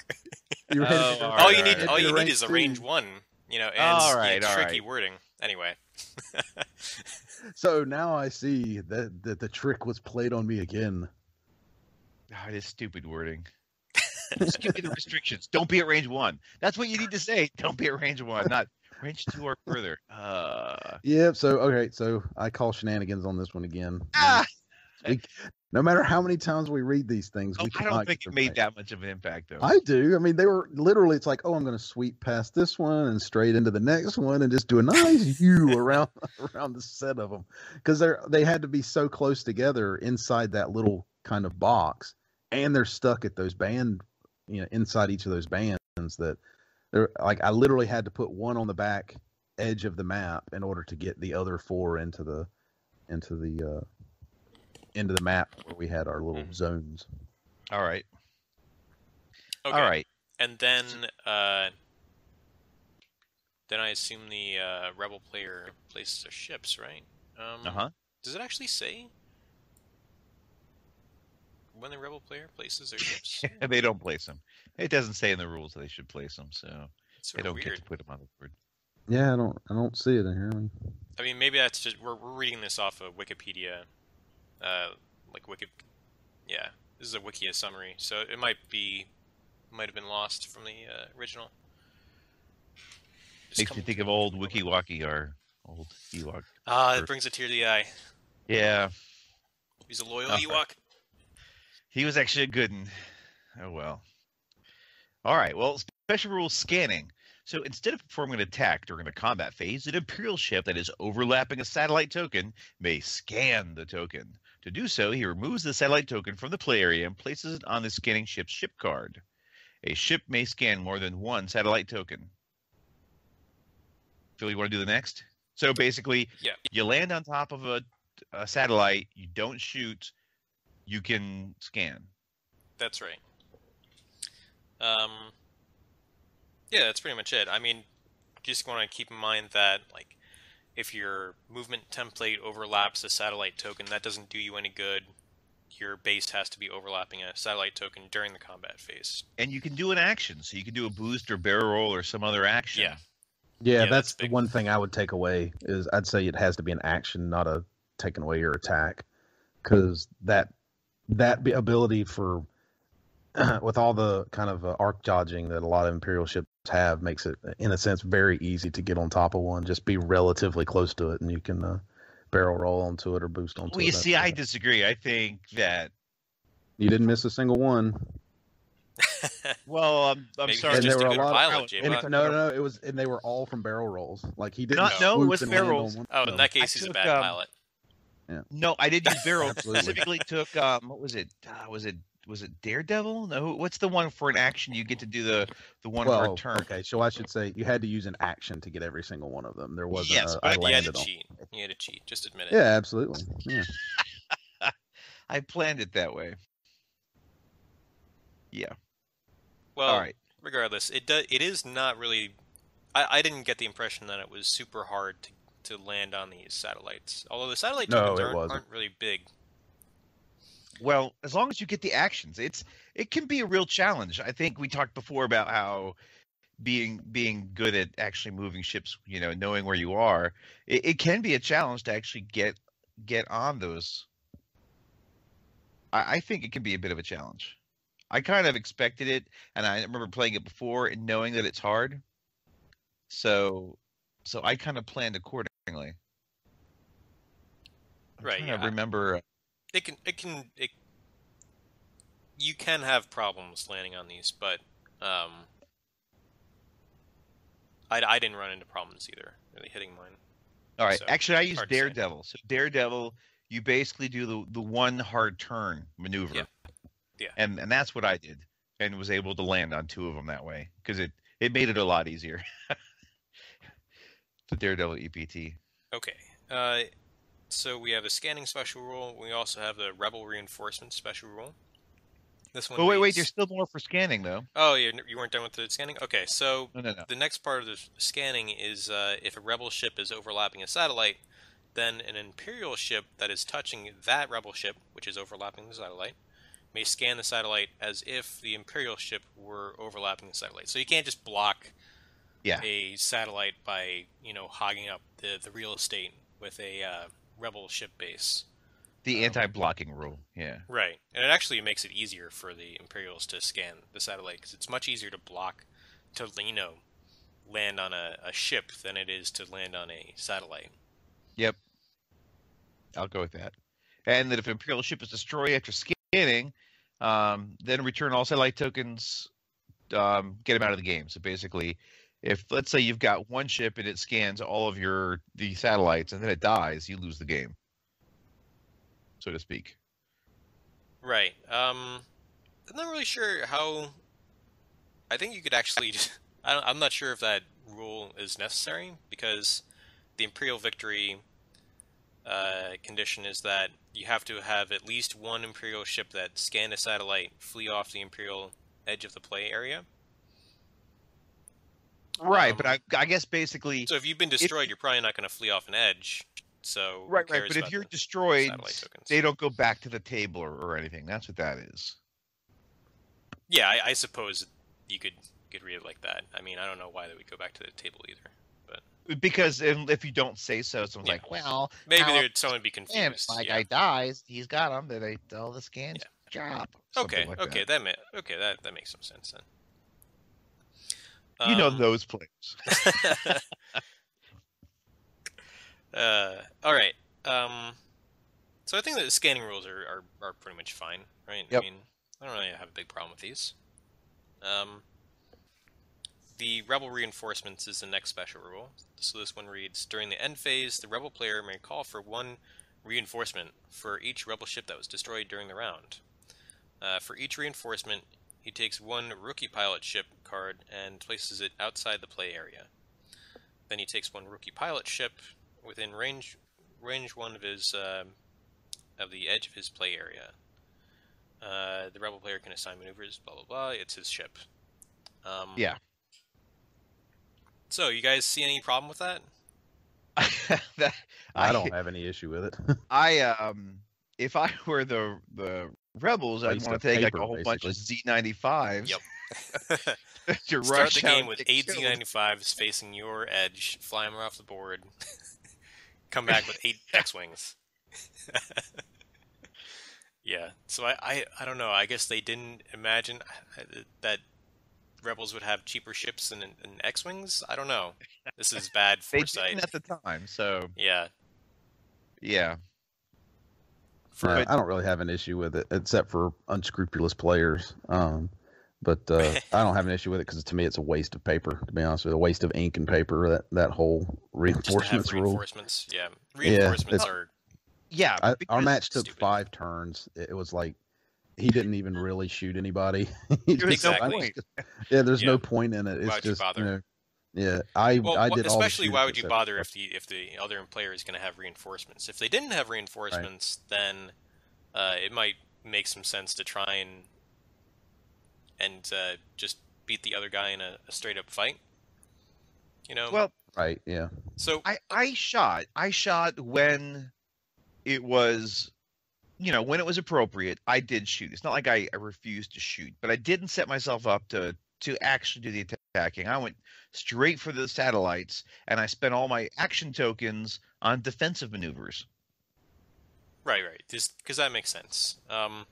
You [LAUGHS] Oh, handed all all right, you need, right. all you need is a two. range one. You know, and All yeah, right, all tricky right. wording. Anyway. [LAUGHS] So now I see that that the trick was played on me again. Ah, this stupid wording. Just give me the restrictions. Don't be at range one. That's what you need to say. [LAUGHS] Don't be at range one, not range two or further. Uh, Yeah. So okay. So I call shenanigans on this one again. ah, We, no matter how many times we read these things, oh, I don't think it made right. that much of an impact, though. I do. I mean, they were literally. It's like, oh, I'm going to sweep past this one and straight into the next one and just do a nice [LAUGHS] U around [LAUGHS] around the set of them because they're they had to be so close together inside that little kind of box, and they're stuck at those band, you know, inside each of those bands that they're like. I literally had to put one on the back edge of the map in order to get the other four into the into the uh into the map where we had our little zones. All right. Okay. All right. And then, uh, then I assume the uh, rebel player places their ships, right? Um, Uh huh. Does it actually say when the rebel player places their ships? [LAUGHS] they don't place them. It doesn't say in the rules that they should place them, so they don't weird. get to put them on the board. Yeah, I don't I don't see it in here. I mean, I mean, maybe that's just we're we're reading this off of Wikipedia, uh, like Wiki. Yeah, this is a Wikia summary, so it might be might have been lost from the uh, original. Just Makes me think of old WikiWaki, or old Ewok. Ah, it brings a tear to the eye. Yeah, He's a loyal Oh, Ewok. he was actually a good one. Oh well. All right. Well, special rule scanning. So instead of performing an attack during the combat phase, an Imperial ship that is overlapping a satellite token may scan the token. To do so, he removes the satellite token from the play area and places it on the scanning ship's ship card. A ship may scan more than one satellite token. Phil, you want to do the next? So basically, Yeah. you land on top of a, a satellite, you don't shoot, you can scan. That's right. Um, yeah, that's pretty much it. I mean, just want to keep in mind that like if your movement template overlaps a satellite token, that doesn't do you any good. Your base has to be overlapping a satellite token during the combat phase. and you can do an action. So you can do a boost or barrel roll or some other action. Yeah. Yeah, Yeah, that's the one thing I would take away is I'd say it has to be an action, not a taking away your attack, because that that ability for [CLEARS THROAT] with all the kind of uh, arc dodging that a lot of imperial ships have makes it in a sense very easy to get on top of one. Just be relatively close to it, and you can uh, barrel roll onto it or boost onto Well, it. Well, you that see, I disagree. I think that. you didn't miss a single one. [LAUGHS] Well, I'm, I'm sorry. he's and there were a good lot pilot, of and it- no, no, it was and they were all from barrel rolls. Like he didn't. Not- no, it was barrel land on barrels. one Oh, of in that case, I he's a bad um, pilot. No, I did use barrel. [LAUGHS] Specifically, took um, what was it? Uh, was it was it Daredevil? No, what's the one for an action? You get to do the the one for well, a turn. okay, so I should say you had to use an action to get every single one of them. There wasn't. Yes, a, but I You had to on. cheat. You had to cheat. Just admit it. Yeah, absolutely. Yeah. [LAUGHS] I planned it that way. Yeah. Well, All right. regardless, it does. it is not really. I, I didn't get the impression that it was super hard to, to land on these satellites. Although the satellite No, tokens it aren't, wasn't. aren't really big. Well, as long as you get the actions, it's it can be a real challenge. I think we talked before about how being being good at actually moving ships, you know, knowing where you are, it, it can be a challenge to actually get get on those. I, I think it can be a bit of a challenge. I kind of expected it, and I remember playing it before and knowing that it's hard. So, so I kind of planned accordingly. I'm Right, yeah. to remember. It can it can it. You can have problems landing on these, but um, I, I didn't run into problems either. Really hitting mine. All right. So, Actually, I use hard to say. Daredevil. So Daredevil, you basically do the the one hard turn maneuver. Yeah. Yeah. And and that's what I did, and was able to land on two of them that way because it it made it a lot easier. [LAUGHS] the Daredevil E EPT. Okay. Uh, so we have a scanning special rule. We also have the rebel reinforcement special rule. This one. Oh wait, wait. There's still more for scanning though. Oh, you you weren't done with the scanning. Okay, so No, no, no. the next part of the scanning is uh, if a rebel ship is overlapping a satellite, then an imperial ship that is touching that rebel ship, which is overlapping the satellite, may scan the satellite as if the imperial ship were overlapping the satellite. So you can't just block Yeah. a satellite by you know hogging up the the real estate with a uh, rebel ship base. The anti-blocking rule. Yeah. Right, and it actually makes it easier for the Imperials to scan the satellite because it's much easier to block, to you know, land on a, a ship than it is to land on a satellite. Yep. I'll go with that. And that if an Imperial ship is destroyed after scanning, um, then return all satellite tokens, um, get them out of the game. So basically, if let's say you've got one ship and it scans all of your the satellites and then it dies, you lose the game, so to speak. Right. Um, I'm not really sure how. I think you could actually. Just, I don't, I'm not sure if that rule is necessary because the Imperial victory uh, condition is that you have to have at least one Imperial ship that scanned a satellite flee off the Imperial edge of the play area. Right, but I, I guess basically. Um, So if you've been destroyed, you're probably not going to flee off an edge. So Right, right. But if you're the destroyed, they don't go back to the table or, or anything. That's what that is. Yeah, I, I suppose you could could read it like that. I mean, I don't know why they would go back to the table either. But Because if, if you don't say so, someone's Yeah. like, "Well, maybe there'd someone be [LAUGHS] confused. if my yeah. guy dies, he's got him. They tell the scans job. something Okay, like okay, that. that. ma- okay, that that makes some sense then. You know Um, those players. [LAUGHS] [LAUGHS] Uh, all right. Um, so I think that the scanning rules are, are, are pretty much fine, right? Yep. I mean, I don't really have a big problem with these. Um, the rebel reinforcements is the next special rule. So this one reads: During the end phase, the rebel player may call for one reinforcement for each rebel ship that was destroyed during the round. Uh, for each reinforcement, he takes one rookie pilot ship card and places it outside the play area. Then he takes one rookie pilot ship within range range one of his uh, of the edge of his play area. Uh, the rebel player can assign maneuvers. Blah blah blah. It's his ship. Um, Yeah. So you guys see any problem with that? [LAUGHS] That- I don't have any issue with it. [LAUGHS] I um, if I were the the rebels, I'd want to take like a whole bunch of basically. Z95s. Yep. [LAUGHS] to Start rush the game with get eight killed. Z95s facing your edge, fly them off the board, [LAUGHS] come back with eight [LAUGHS] X-wings. yeah, so I, I I don't know. I guess they didn't imagine uh, that rebels would have cheaper ships than, than X-wings. I don't know. This is bad They foresight. didn't at the time, so Yeah. yeah. Uh, But- I don't really have an issue with it, except for unscrupulous players. Um, but uh, [LAUGHS] I don't have an issue with it because to me it's a waste of paper. To be honest with you, a waste of ink and paper. That that whole [LAUGHS] Just reinforcements rule. reinforcements. Yeah, reinforcements it's- are Yeah, I, our match took stupid. five turns. It, it was like he didn't even really shoot anybody. [LAUGHS] Just- Exactly. point. yeah, there's Yeah. no point in it. It's Why would you just bother? know, yeah, I Well, I did all the especially shooting why would you bother if the if the other player is going to have reinforcements? If they didn't have reinforcements, then uh, it might make some sense to try and and uh, just beat the other guy in a, a straight up fight. You know. Well, right? Yeah, so I I shot. I shot when it was, you know, when it was appropriate. I did shoot. It's not like I, I refused to shoot, but I didn't set myself up to to actually do the attacking. I went straight for the satellites, and I spent all my action tokens on defensive maneuvers. Right, right. Because that makes sense. Um,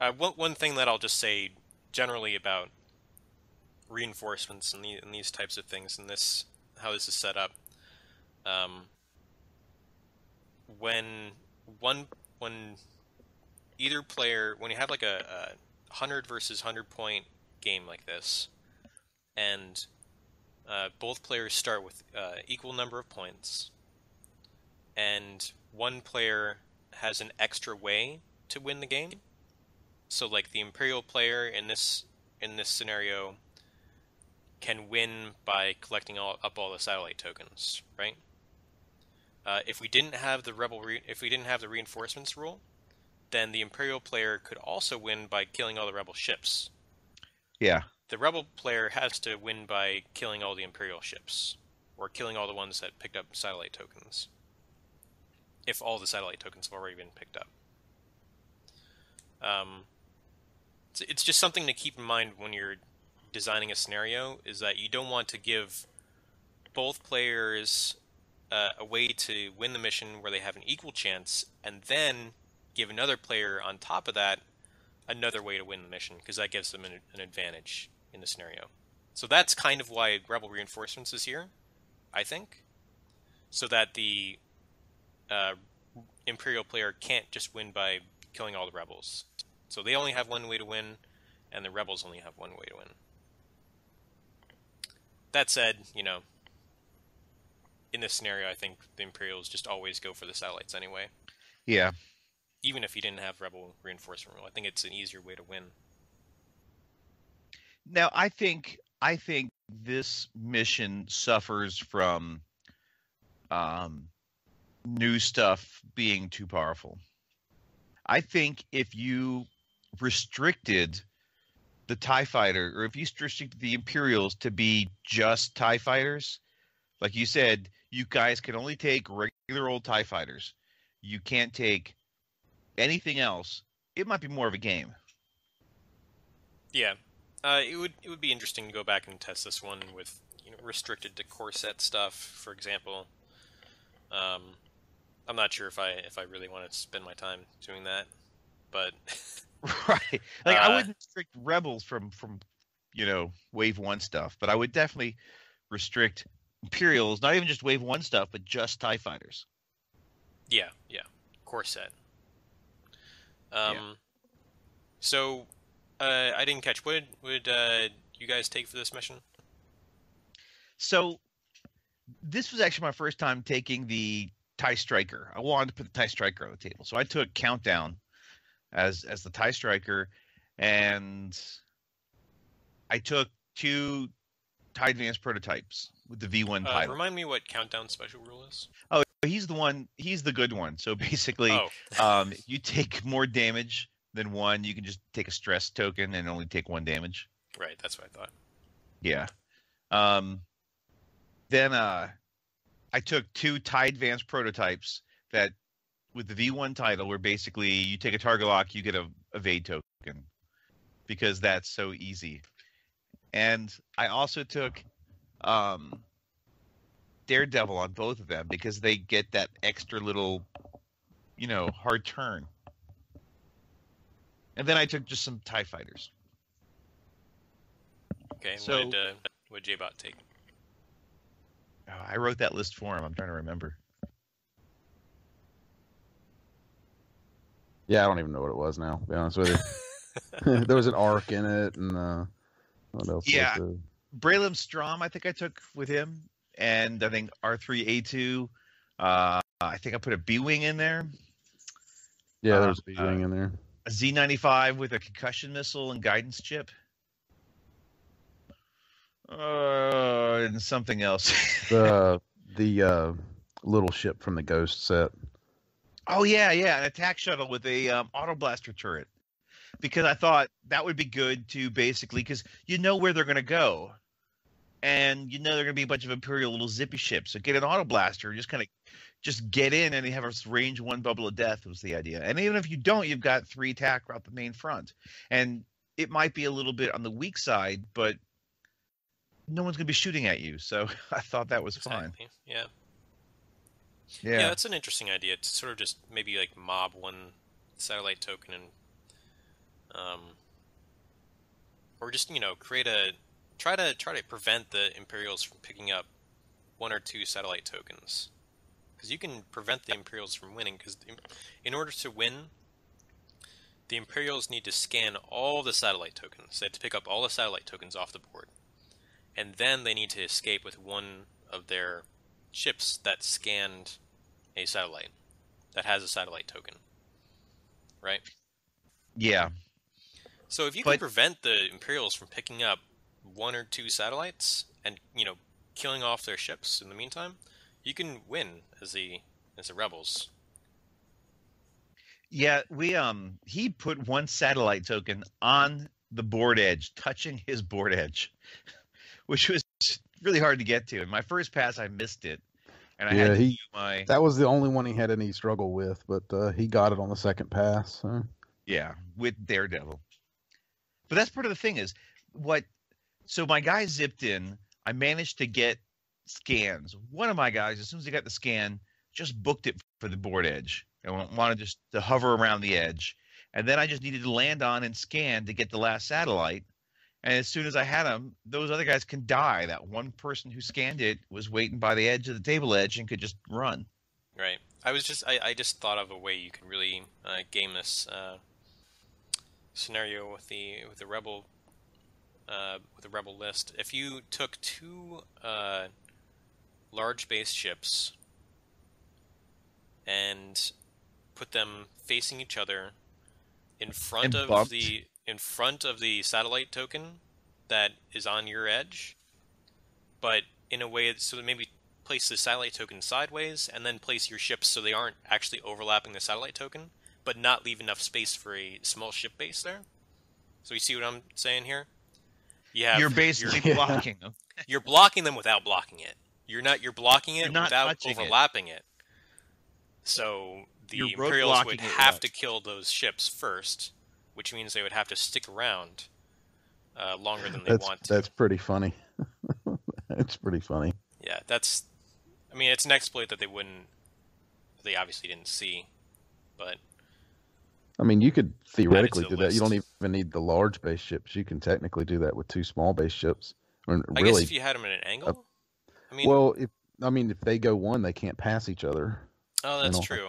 uh, one one thing that I'll just say generally about reinforcements and, the, and these types of things and this how this is set up. Um, when one when either player when you have like a, a hundred versus hundred point game like this, and uh, both players start with uh, equal number of points, and one player has an extra way to win the game. So like the Imperial player in this in this scenario can win by collecting all, up all the satellite tokens, right? Uh, if we didn't have the rebel, re- if we didn't have the reinforcements rule, then the Imperial player could also win by killing all the rebel ships. Yeah. The rebel player has to win by killing all the Imperial ships, or killing all the ones that picked up satellite tokens. If all the satellite tokens have already been picked up. Um, it's, it's just something to keep in mind when you're designing a scenario is that you don't want to give both players uh, a way to win the mission where they have an equal chance, and then give another player on top of that another way to win the mission because that gives them an, an advantage in the scenario. So that's kind of why Rebel Reinforcements is here, I think, so that the uh, Imperial player can't just win by killing all the rebels. So they only have one way to win, and the rebels only have one way to win. That said, you know, in this scenario, I think the Imperials just always go for the satellites anyway. Yeah. Even if you didn't have rebel reinforcement rule, I think it's an easier way to win. Now, I think I think this mission suffers from um, new stuff being too powerful. I think if you restricted the TIE fighter, or if you restricted the Imperials to be just TIE fighters, like you said, you guys can only take regular old TIE fighters. You can't take anything else. It might be more of a game. Yeah, uh, it would it would be interesting to go back and test this one with you know restricted to core set stuff, for example. Um, I'm not sure if I if I really want to spend my time doing that, but [LAUGHS] right. Like I Uh, wouldn't restrict rebels from from you know wave one stuff, but I would definitely restrict Imperials, not even just Wave One stuff, but just Tie Fighters. Yeah, yeah, core set. Um, so uh, I didn't catch. What would uh, you guys take for this mission? So this was actually my first time taking the tie striker. I wanted to put the tie striker on the table, so I took countdown as as the tie striker, and I took two tie advanced prototypes with the V1 Uh, title. remind me what countdown special rule is. Oh, he's the one. He's the good one. So basically, Oh. um, you take more damage than one, you can just take a stress token and only take one damage. Right, that's what I thought. Yeah. Um, then uh, I took two tie advanced prototypes that, with the V1 title, where basically you take a target lock, you get a evade token, because that's so easy. And I also took um, Daredevil on both of them because they get that extra little, you know, hard turn. And then I took just some Tie Fighters. Okay, and So- what did, uh, what did J-Bot take? Oh, I wrote that list for him. I'm trying to remember. Yeah, I don't even know what it was now. To be honest with you, [LAUGHS] [LAUGHS] there was an arc in it, and uh, what else? Yeah. there? Braylen Stramm, I think I took with him, and I think R3A2. Uh, I think I put a B wing in there, yeah, Uh, there's a B wing in there. A Z95 with a concussion missile and guidance chip, uh, and something else. The [LAUGHS] the uh, little ship from the Ghost set. oh yeah, yeah, an attack shuttle with a um, auto blaster turret, because I thought that would be good to basically because you know where they're gonna go. And you know they're gonna be a bunch of Imperial little zippy ships. So get an auto blaster, just kind of just get in and you have a range one bubble of death was the idea. And even if you don't, you've got three attack throughout the main front. And it might be a little bit on the weak side, but no one's gonna be shooting at you. So [LAUGHS] I thought that was fine. Yeah. Yeah. yeah, that's an interesting idea to sort of just maybe like mob one satellite token and um or just you know create a try to try to prevent the Imperials from picking up one or two satellite tokens because you can prevent the Imperials from winning because in order to win the Imperials need to scan all the satellite tokens they have to pick up all the satellite tokens off the board and then they need to escape with one of their ships that scanned a satellite that has a satellite token. Right? Yeah. So if you But- can prevent the Imperials from picking up one or two satellites and, you know, killing off their ships in the meantime, you can win as the as the rebels. Yeah, we um he put one satellite token on the board edge, touching his board edge, [LAUGHS] which was really hard to get to. In my first pass, I missed it, and I yeah, had to he do my that was the only one he had any struggle with, but uh, he got it on the second pass. So. yeah with Daredevil. But that's part of the thing is what. So my guy zipped in. I managed to get scans. One of my guys, as soon as he got the scan, just booked it for the board edge and wanted just to hover around the edge. And then I just needed to land on and scan to get the last satellite. And as soon as I had them, those other guys can die. That one person who scanned it was waiting by the edge of the table edge and could just run. Right. I was just I, I just thought of a way you could really uh, game this uh, scenario with the with the rebel uh, with the rebel list. If you took two uh, large base ships and put them facing each other in front And of bumped. the in front of the satellite token that is on your edge, but in a way so that maybe place the satellite token sideways and then place your ships so they aren't actually overlapping the satellite token, but not leave enough space for a small ship base there. So you see what I'm saying here? You You're basically you're- blocking them. [LAUGHS] You're blocking them without blocking it. You're not. You're blocking it You're not without touching it. overlapping it. So the You're Imperials would have to kill those ships first, which means they would have to stick around uh, longer than they That's want to. that's pretty funny. [LAUGHS] it's pretty funny. Yeah, that's. I mean, it's an exploit that they wouldn't. They obviously didn't see, but I mean, you could theoretically the do that. You don't even need the large base ships. You can technically do that with two small base ships. I mean, I really, guess if you had them at an angle, I mean, well, if I mean if they go one, they can't pass each other. oh, that's true.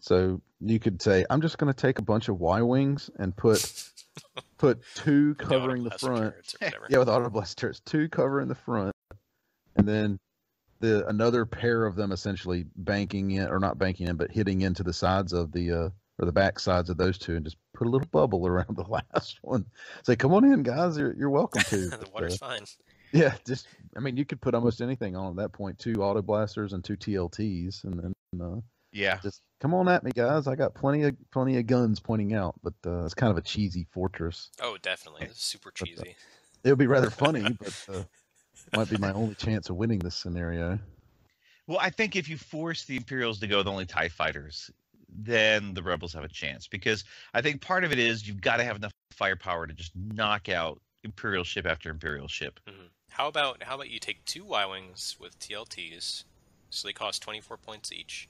So you could say, I'm just going to take a bunch of Y wings and put [LAUGHS] put two covering the Blaster front. turrets. [LAUGHS] Yeah, with auto blasters, two covering the front, and then the another pair of them essentially banking in or not banking in, but hitting into the sides of the uh, or the back sides of those two, and just put a little bubble [LAUGHS] around the last one. Say, come on in, guys. You're you're welcome to. the water's uh, fine. Yeah, just I mean, you could put almost anything on at that. Two auto blasters and two TLTs, and then uh, Yeah. just come on at me, guys. I got plenty of plenty of guns pointing out, but uh, it's kind of a cheesy fortress. Oh, definitely. This is super cheesy. It would be rather funny, [LAUGHS] but uh, might be my only chance of winning this scenario. Well, I think if you force the Imperials to go with only TIE fighters, then the Rebels have a chance. Because I think part of it is you've got to have enough firepower to just knock out Imperial ship after Imperial ship. Mhm. How about how about you take two Y wings with TLTs, so they cost 24 points each,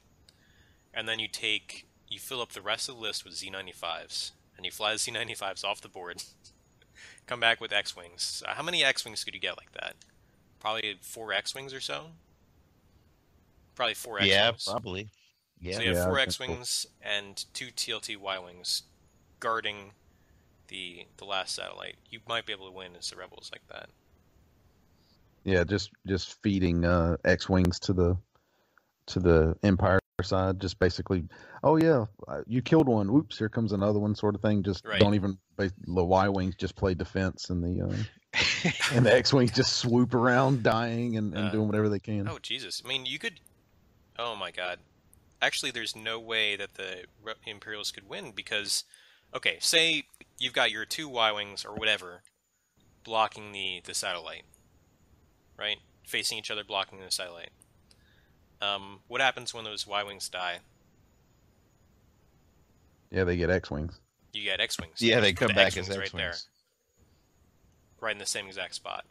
and then you take you fill up the rest of the list with Z95s, and you fly the Z95s off the board. [LAUGHS] Come back with X wings. Uh, how many X wings could you get like that? Probably four X wings or so. Probably four X Yeah, wings. probably. Yeah. So you have Yeah, four X so. wings and two TLT Y wings guarding the the last satellite. You might be able to win as the rebels like that. Yeah, just just feeding uh, X wings to the to the Empire side. Just basically, oh yeah, you killed one. Whoops, here comes another one, sort of thing. Just Right. don't even. The Y wings just play defense, and the uh, and the X [LAUGHS] wings just swoop around, dying and, and Uh, doing whatever they can. Oh Jesus! I mean, you could. Oh my God! Actually, there's no way that the Imperials could win because, okay, say you've got your two Y wings or whatever, blocking the the satellite, right? Facing each other, blocking the satellite. Um, what happens when those Y wings die? Yeah, they get X wings. You get X wings. Yeah, they come back as right X Wings. right in the same exact spot.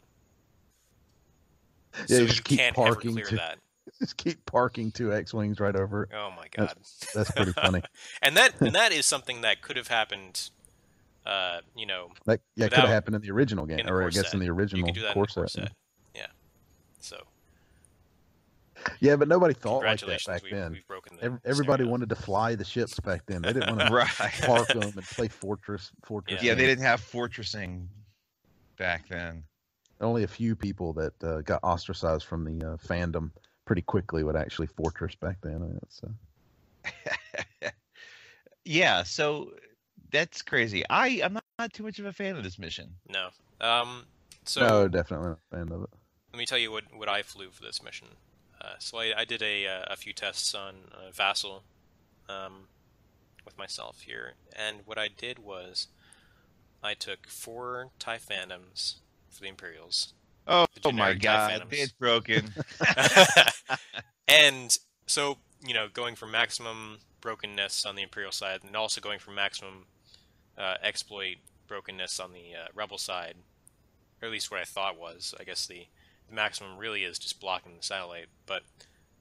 Yeah, so you you just keep can't parking ever clear to- that. [LAUGHS] Just keep parking two X wings right over. it. Oh my God! That's, that's pretty funny. [LAUGHS] and that and that is something that could have happened. Uh, you know, That yeah, could have happened in the original game, in the or I guess set. in the You original can do that core in the core set. set. Yeah. So Yeah, but nobody thought like that back we've, then. we've the. Everybody wanted to fly the ships back then. They didn't want to [LAUGHS] Right. park them and play fortress. Fortress. Yeah, they didn't have fortressing back then. Only a few people that uh, got ostracized from the uh, fandom pretty quickly would actually fortress back then. It's, uh, [LAUGHS] Yeah, so that's crazy. I I'm not, not too much of a fan of this mission. No. Um. So no, definitely not a fan of it. Let me tell you what what I flew for this mission. Uh, so I, I did a a few tests on uh, Vassal, um, with myself here, and what I did was, I took four Tie Phantoms for the Imperials. Oh, The oh my god, it's broken. [LAUGHS] [LAUGHS] and so you know, going for maximum brokenness on the Imperial side, and also going for maximum uh, exploit brokenness on the uh, Rebel side, or at least what I thought was. I guess the, the maximum really is just blocking the satellite. But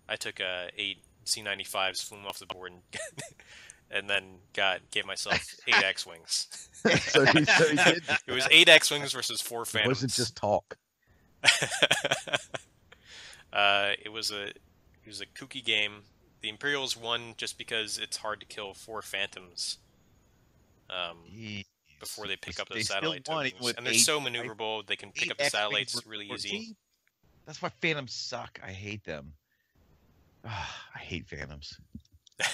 I took uh, eight Z95s, flew them off the board, and, [LAUGHS] and then got gave myself eight [LAUGHS] X wings. [LAUGHS] So he- so he did- it was eight X wings versus four It Phantoms. wasn't just talk. uh, it was a it was a kooky game. The Imperials won just because it's hard to kill four Phantoms um, before they pick up They the still satellite tokens, and they're eight- so maneuverable. They can pick up the satellites really easy. That's why Phantoms suck. I hate them. Ah, I hate Phantoms. [LAUGHS]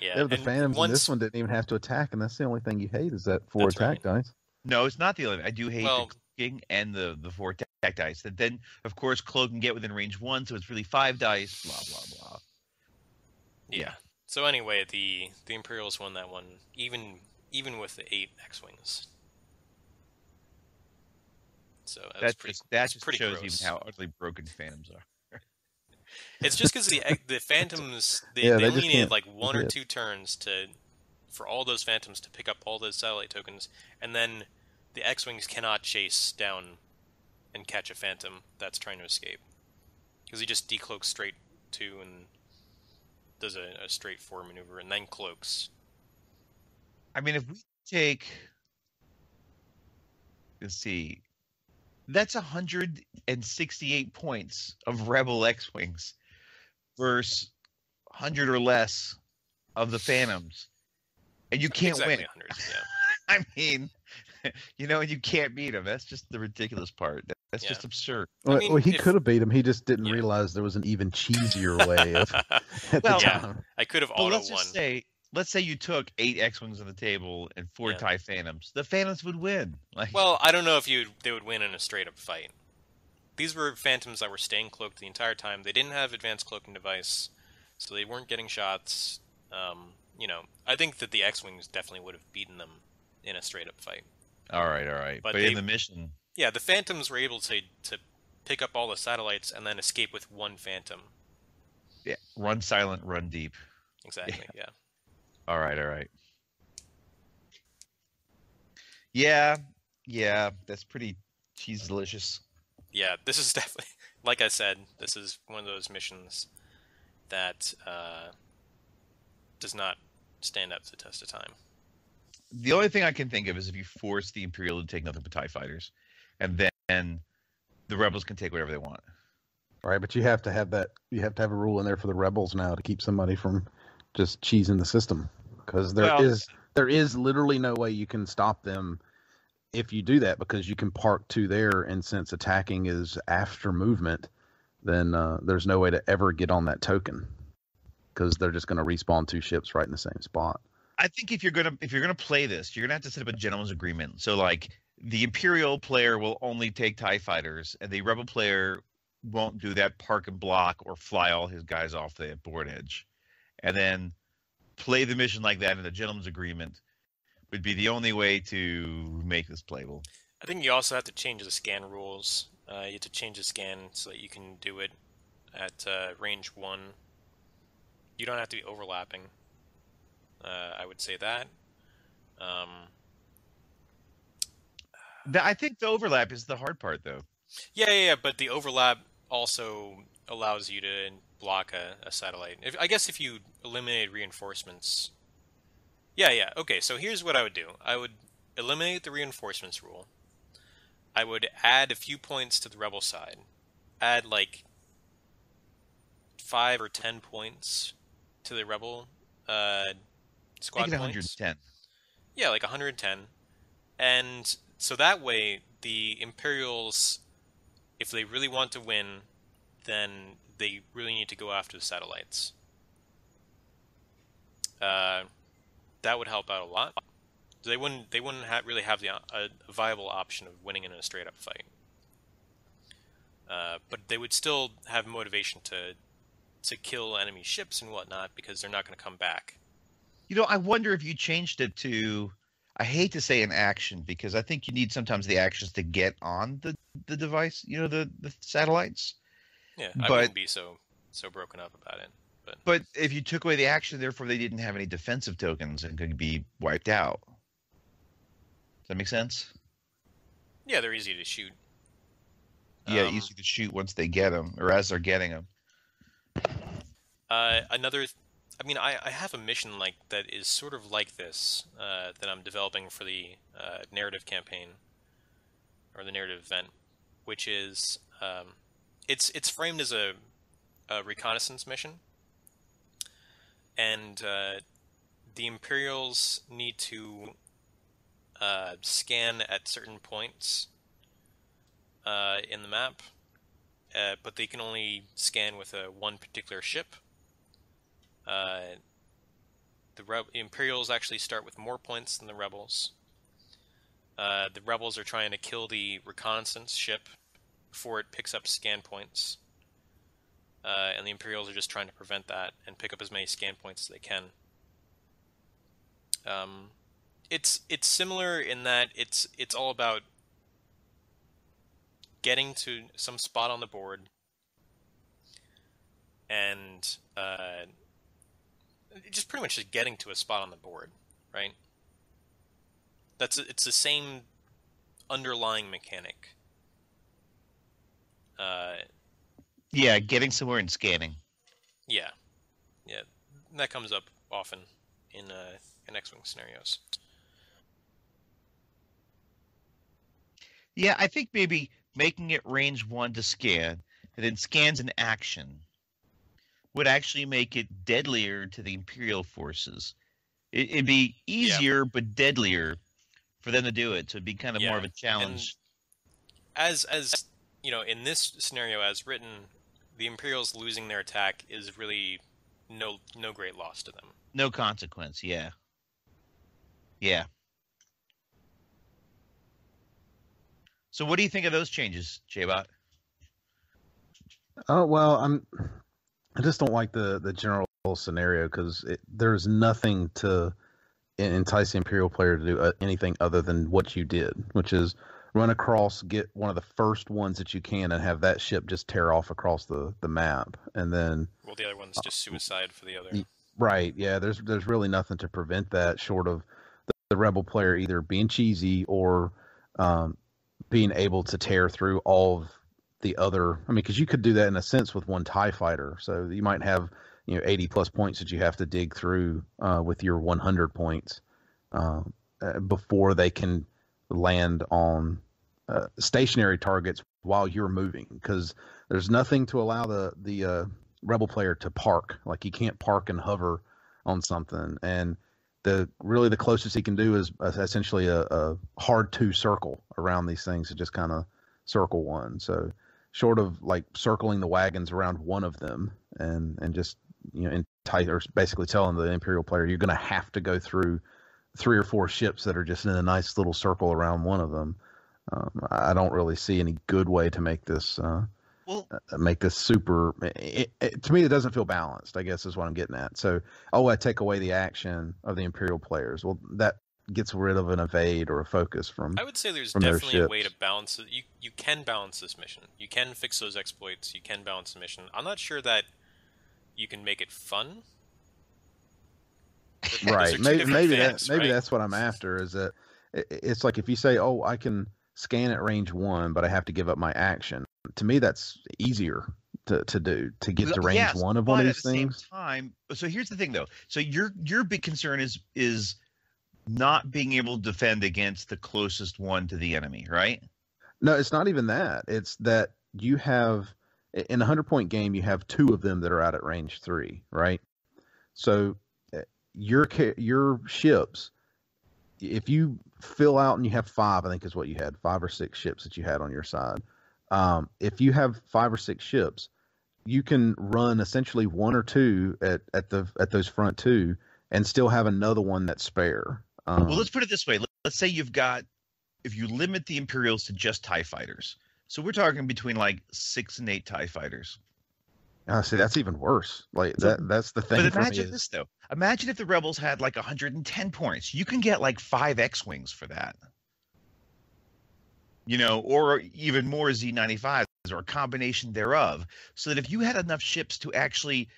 Yeah, Yeah, the and Phantoms in once this one didn't even have to attack, and that's the only thing you hate is that four That's attack dice. No, it's not the only. I do hate Well- the clicking and the the four attack dice. That then, of course, Cloak can get within range one, so it's really five dice. Blah blah blah. yeah. So anyway, the the Imperials won that one, even even with the eight X wings. So that's That pretty. just, that that's just pretty shows gross. even how utterly broken Phantoms are. It's just because the the Phantoms they, Yeah, they they only just needed like one or hit. two turns to for all those Phantoms to pick up all those satellite tokens, and then the X-wings cannot chase down and catch a Phantom that's trying to escape because he just decloaks straight to and does a, a straight forward maneuver and then cloaks. I mean, if we take, let's see, That's 168 points of Rebel X-wings versus 100 or less of the Phantoms, and you can't exactly win. 100. Yeah. [LAUGHS] I mean, [LAUGHS] you know, and you can't beat them. That's just the ridiculous part. That's Yeah. just absurd. Well, mean, well, he if- could have beat him. He just didn't realize there was an even cheesier way of [LAUGHS] at Well, the yeah. I could have But auto let's won. just say, let's say you took eight X-wings on the table and four Yeah. Tie Phantoms. The Phantoms would win. [LAUGHS] Like, Well, I don't know if you they would win in a straight up fight. These were phantoms that were staying cloaked the entire time. They didn't have advanced cloaking device, so they weren't getting shots. Um, you know, I think that the X wings definitely would have beaten them in a straight up fight. all right, all right. But But, in the mission, Yeah, the phantoms were able to to pick up all the satellites and then escape with one phantom. yeah, run silent, run deep. Exactly. Yeah. All right, all right. Yeah, yeah, that's pretty cheese delicious. Yeah, this is [LAUGHS] definitely like I said. This is one of those missions that uh, does not stand up to the test of time. The only thing I can think of is if you force the Imperial to take nothing but Tie Fighters, and then the Rebels can take whatever they want. Right, but you have to have that. You have to have a rule in there for the rebels now to keep somebody from just cheesing the system, because there is Well- there is literally no way you can stop them if you do that because you can park two there, and since attacking is after movement, then uh, there's no way to ever get on that token because they're just going to respawn two ships right in the same spot. I think if you're gonna if you're gonna play this, you're gonna have to set up a gentleman's agreement. So like the Imperial player will only take Tie Fighters, and the Rebel player won't do that park and block or fly all his guys off the board edge, and then play the mission like that in a gentleman's agreement would be the only way to make this playable. I think you also have to change the scan rules. Uh, you have to change the scan so that you can do it at uh, range one. You don't have to be overlapping. Uh, I would say that. Um, I think the overlap is the hard part, though. yeah, yeah, yeah, but the overlap also allows you to block a, a satellite. If, I guess if you eliminate reinforcements. Yeah, yeah. Okay, so here's what I would do. I would eliminate the reinforcements rule. I would add a few points to the rebel side. Add like five or ten points to the rebel uh, squad Make it points. 110. Yeah, like 110. And so that way, the Imperials, if they really want to win, then they really need to go after the satellites. Uh, that would help out a lot. They wouldn't. They wouldn't ha- really have the uh, a viable option of winning in a straight up fight. Uh, but they would still have motivation to to kill enemy ships and whatnot because they're not going to come back. You know, I wonder if you changed it to. I hate to say an action because I think you need sometimes the actions to get on the the device. You know, the the satellites. Yeah, I But- wouldn't be so so broken up about it. But But if you took away the action, therefore they didn't have any defensive tokens and could be wiped out. Does that make sense? yeah, they're easy to shoot. Yeah, Um, easy to shoot once they get them or as they're getting them. Uh, another, I mean, I, I have a mission like that is sort of like this uh, that I'm developing for the uh, narrative campaign or the narrative event, which is um, it's it's framed as a, a reconnaissance mission, and uh, the Imperials need to uh, scan at certain points uh, in the map, uh, but they can only scan with a one particular ship. Uh, the Re- Imperials actually start with more points than the Rebels. Uh, the Rebels are trying to kill the reconnaissance ship before it picks up scan points. Uh, and the Imperials are just trying to prevent that and pick up as many scan points as they can. Um, it's it's similar in that it's it's all about getting to some spot on the board and uh, just pretty much just getting to a spot on the board, right? That's it's the same underlying mechanic. Uh, Yeah, getting somewhere and scanning. yeah, yeah, that comes up often in uh, in X-wing scenarios. Yeah, I think maybe making it range one to scan, and then scans in action would actually make it deadlier to the Imperial forces. It, it'd be easier but deadlier for them to do it. So it'd be kind of more of a challenge. as as you know in this scenario as written the imperials losing their attack is really no no great loss to them No consequence. Yeah. Yeah. So what do you think of those changes, J-Bot? Oh well, I'm. I just don't like the the general scenario because there's nothing to entice the Imperial player to do uh, anything other than what you did, which is run across, get one of the first ones that you can, and have that ship just tear off across the the map, and then well the other one's just suicide for the other Right. Yeah. There's there's really nothing to prevent that short of the, the rebel player either being cheesy or um, being able to tear through all of the other. I mean, because you could do that in a sense with one Tie fighter. So you might have you know 80 plus points that you have to dig through uh, with your 100 points uh, uh, before they can land on uh, stationary targets while you're moving because there's nothing to allow the the uh, rebel player to park. Like he can't park and hover on something. And the really the closest he can do is uh, essentially a, a hard two circle around these things to just kind of circle one. So short of like circling the wagons around one of them and and just you know tight or basically telling the imperial player you're going to have to go through three or four ships that are just in a nice little circle around one of them um, I don't really see any good way to make this uh, Well- uh, make this super. It, it, to me, it doesn't feel balanced. I guess is what I'm getting at. So, oh, I take away the action of the Imperial players. Well, that gets rid of an evade or a focus from. i would say there's definitely a way to balance it you you can balance this mission you can fix those exploits you can balance the mission i'm not sure that you can make it fun Th- those are right maybe maybe things, that maybe right? that's what i'm after is that it's like if you say oh i can scan at range one but i have to give up my action to me that's easier to, to do to get to range yes, one of one of these at the things Same time, so here's the thing, though. So your your big concern is is not being able to defend against the closest one to the enemy, right? No, it's not even that. It's that you have in a hundred point game, you have two of them that are out at range three, right? So uh, your your ships, if you fill out and you have five, I think is what you had, five or six ships that you had on your side. Um, if you have five or six ships, you can run essentially one or two at, at the at those front two, and still have another one that's spare. Um, well, let's put it this way. Let- Let's say you've got, if you limit the Imperials to just Tie fighters, so we're talking between like six and eight Tie fighters. See, that's even worse. Like that. That's the thing. But imagine is- this though. Imagine if the rebels had like 110 points. You can get like five X-wings for that. You know, or even more Z95s or a combination thereof. So that if you had enough ships to actually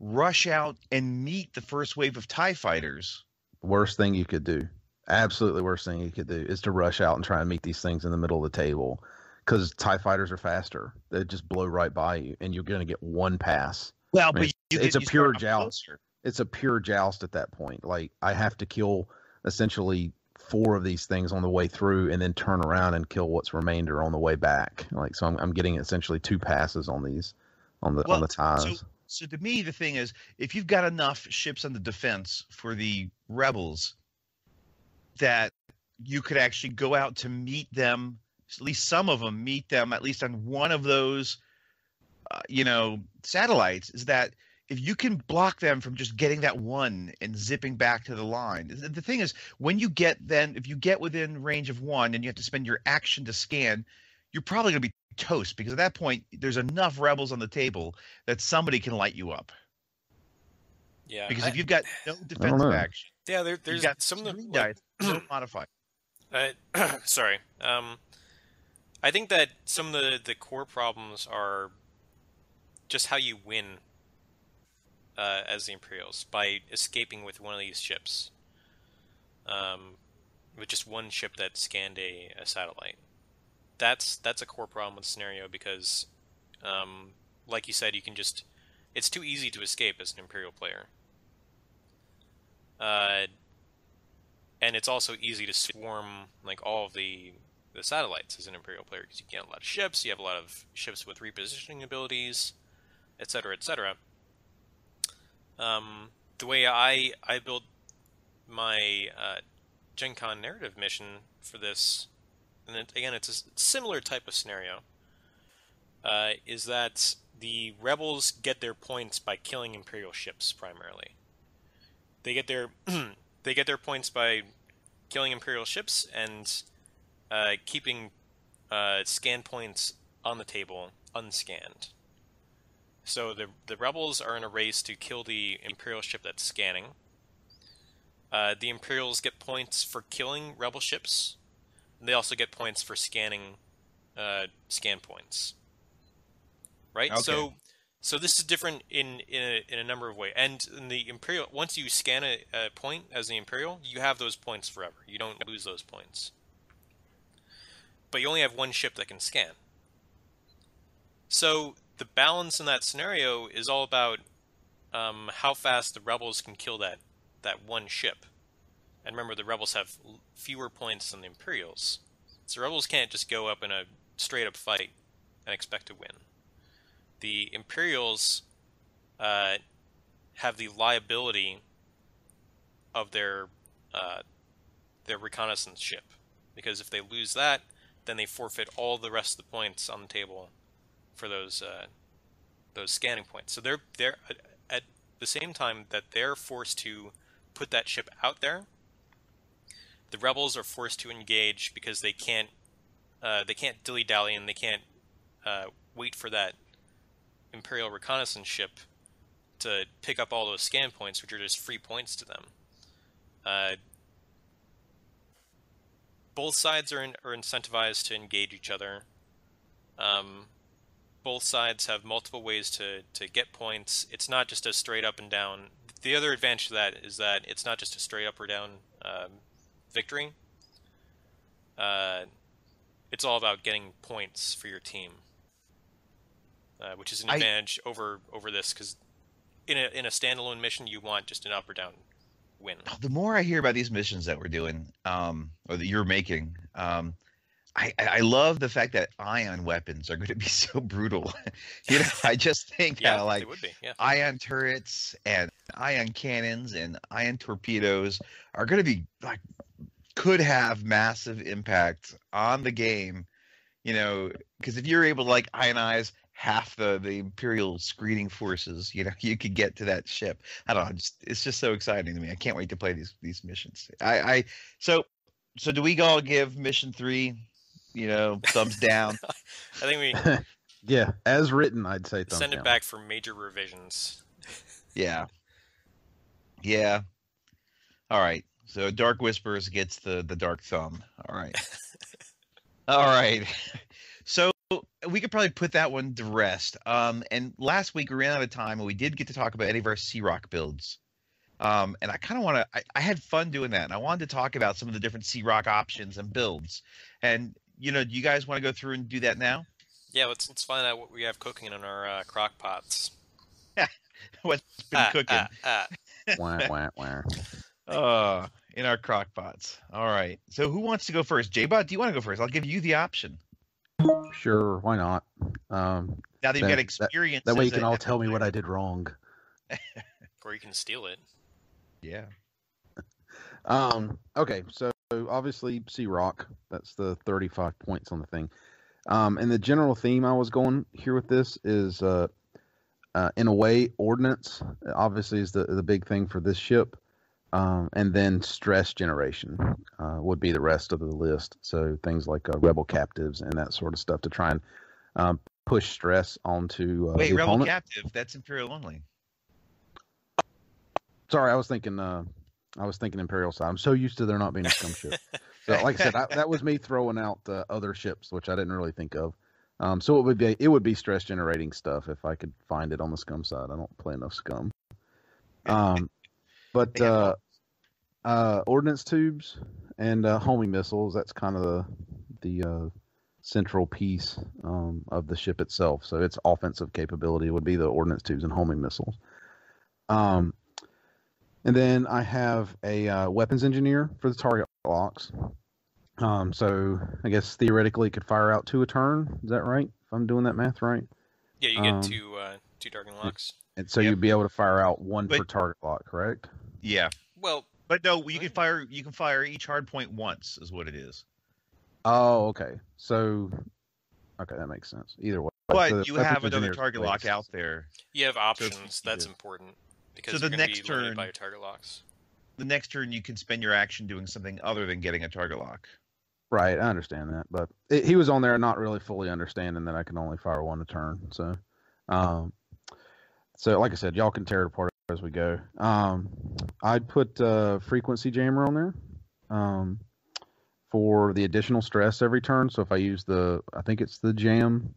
rush out and meet the first wave of TIE fighters, worst thing you could do absolutely worst thing you could do is to rush out and try and meet these things in the middle of the table because tie fighters are faster. They just blow right by you and you're going to get one pass. Well, I mean, but it's, it's a pure joust. closer. it's a pure joust at that point. Like i have to kill essentially four of these things on the way through and then turn around and kill what's remainder on the way back. Like so i'm, I'm getting essentially two passes on these on the on the ties. So, so to me, the thing is, if you've got enough ships on the defense for the rebels, that you could actually go out to meet them, at least some of them, meet them at least on one of those, uh, you know, satellites. Is that if you can block them from just getting that one and zipping back to the line? The the thing is, when you get then, if you get within range of one and you have to spend your action to scan, you're probably going to be toast because at that point there's enough rebels on the table that somebody can light you up. yeah Because I- if you've got [SIGHS] no defensive know. action, yeah there, you've there's got some of the like, dice, no modified. Uh, sorry. Um, I think that some of the, the core problems are just how you win uh, as the Imperials by escaping with one of these ships. Um, with just one ship that scanned a, a satellite. That's that's a core problem with the scenario because, um, like you said, you can just it's too easy to escape as an Imperial player. Uh, and it's also easy to swarm like all of the the satellites as an Imperial player because you get a lot of ships, you have a lot of ships with repositioning abilities, etc., etc. Um, the way I I built my uh, Gen Con narrative mission for this, and it, again, it's a similar type of scenario, uh, is that the rebels get their points by killing Imperial ships primarily. They get their [CLEARS THROAT] they get their points by killing Imperial ships and uh, keeping uh, scan points on the table unscanned. So the the rebels are in a race to kill the Imperial ship that's scanning. Uh, the Imperials get points for killing rebel ships. They also get points for scanning uh, scan points. Right. Okay. So so this is different in in a, in a number of ways. And in the Imperial, once you scan a, a point as the Imperial, you have those points forever. You don't lose those points. But you only have one ship that can scan. So the balance in that scenario is all about um, how fast the rebels can kill that that one ship. And remember, the rebels have fewer points than the Imperials, so rebels can't just go up in a straight up fight and expect to win. The Imperials uh, have the liability of their uh, their reconnaissance ship, because if they lose that, then they forfeit all the rest of the points on the table for those uh, those scanning points. So they're they're at the same time that they're forced to put that ship out there. The rebels are forced to engage because they can't uh, they can't dilly dally and they can't uh, wait for that imperial reconnaissance ship to pick up all those scan points, which are just free points to them. Both sides are, in, are incentivized to engage each other. Um, both sides have multiple ways to, to get points. It's not just a straight up and down. The other advantage to that is that it's not just a straight up or down um, victory. Uh, it's all about getting points for your team, uh, which is an I- advantage over over this because in a in a standalone mission you want just an up or down win. the more I hear about these missions that we're doing, um, or that you're making, um, I, I love the fact that ion weapons are going to be [LAUGHS] so brutal. you know, I just think [LAUGHS] Yeah, how like would be. Yeah. ion turrets and ion cannons and ion torpedoes are going to be like could have massive impact on the game. You know, because if you're able to like ionize half the the imperial screening forces, you know, [LAUGHS] you could get to that ship. I don't know. Just, it's just so exciting to me. I can't wait to play these these missions. I, I so so do we all give mission three? You know, thumbs [LAUGHS] down. I think we [LAUGHS] yeah, as written, I'd say thumbs send it down. back for major revisions. Yeah. Yeah. All right. So Dark Whispers gets the the dark thumb. All right. All right. So we could probably put that one to rest. Um, and last week we ran out of time, and we did get to talk about any of our C-ROC builds. Um, and I kind of want to. I, I had fun doing that, and I wanted to talk about some of the different C-ROC options and builds. And you know, do you guys want to go through and do that now? Yeah, let's let's find out what we have cooking in our uh, crock pots. [LAUGHS] What's been Ah, cooking? ah. [LAUGHS] wah, wah, wah. Uh, in our crock pots. All right. So who wants to go first? J-Bot, do you want to go first? I'll give you the option. Sure, why not? Um, Now that you've got experience. That, way you can a- all tell me what I did wrong. [LAUGHS] Or you can steal it. Yeah. [LAUGHS] Um, okay, so obviously C-ROC, that's the 35 points on the thing. Um, and the general theme I was going here with this is, uh, uh, in a way, ordnance obviously is the the big thing for this ship, um, and then stress generation uh, would be the rest of the list. So things like uh, rebel captives and that sort of stuff to try and um, push stress onto uh, Wait, Rebel opponent. Captive. That's Imperial only. Sorry, I was thinking. Uh, I was thinking Imperial side. I'm so used to there not being a scum ship. So, like I said, I, that was me throwing out uh, other ships, which I didn't really think of. Um, so it would be it would be stress generating stuff if I could find it on the scum side. I don't play enough scum. Um, but uh, uh, ordnance tubes and uh, homing missiles. That's kind of the the uh, central piece um, of the ship itself. So its offensive capability would be the ordnance tubes and homing missiles. Um, and then I have a uh, weapons engineer for the target locks. Um, so I guess theoretically it could fire out two a turn. Is that right? If I'm doing that math right. Yeah, you get Um, two uh, two darting locks. And so Yep. you'd be able to fire out one per target lock, correct? Yeah, Well, but no, you can fire you can fire each hard point once, is what it is. Oh, okay. So, okay, that makes sense. Either way, But So the you have another target waste. lock out there. you have options. you That's do. important because So you're the next be turn- by your target locks. The next turn, you can spend your action doing something other than getting a target lock. Right, I understand that, but it, he was on there not really fully understanding that I can only fire one a turn. So, um, so like I said, y'all can tear it apart as we go. Um, I'd put uh, frequency jammer on there, um, for the additional stress every turn. So if I use the, I think it's the jam,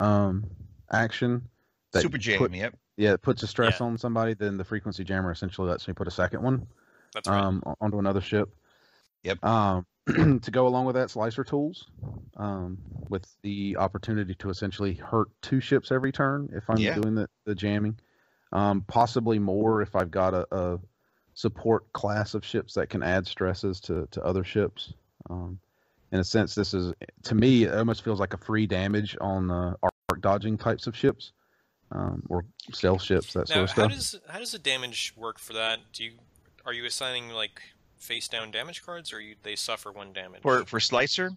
um, action. that Super jam, put- yep. Yeah, it puts a stress Yeah. on somebody. Then the frequency jammer essentially lets me put a second one That's right. um, onto another ship. Yep. Um, [CLEARS THROAT] to go along with that, slicer tools, um, with the opportunity to essentially hurt two ships every turn if I'm Yeah. doing the, the jamming. Um, possibly more if I've got a, a support class of ships that can add stresses to, to other ships. Um, in a sense, this is to me it almost feels like a free damage on uh, arc dodging types of ships, um, or stealth ships, that sort Now, of how stuff. does how does the damage work for that? Do you are you assigning like face down damage cards, or you they suffer one damage? For for slicer,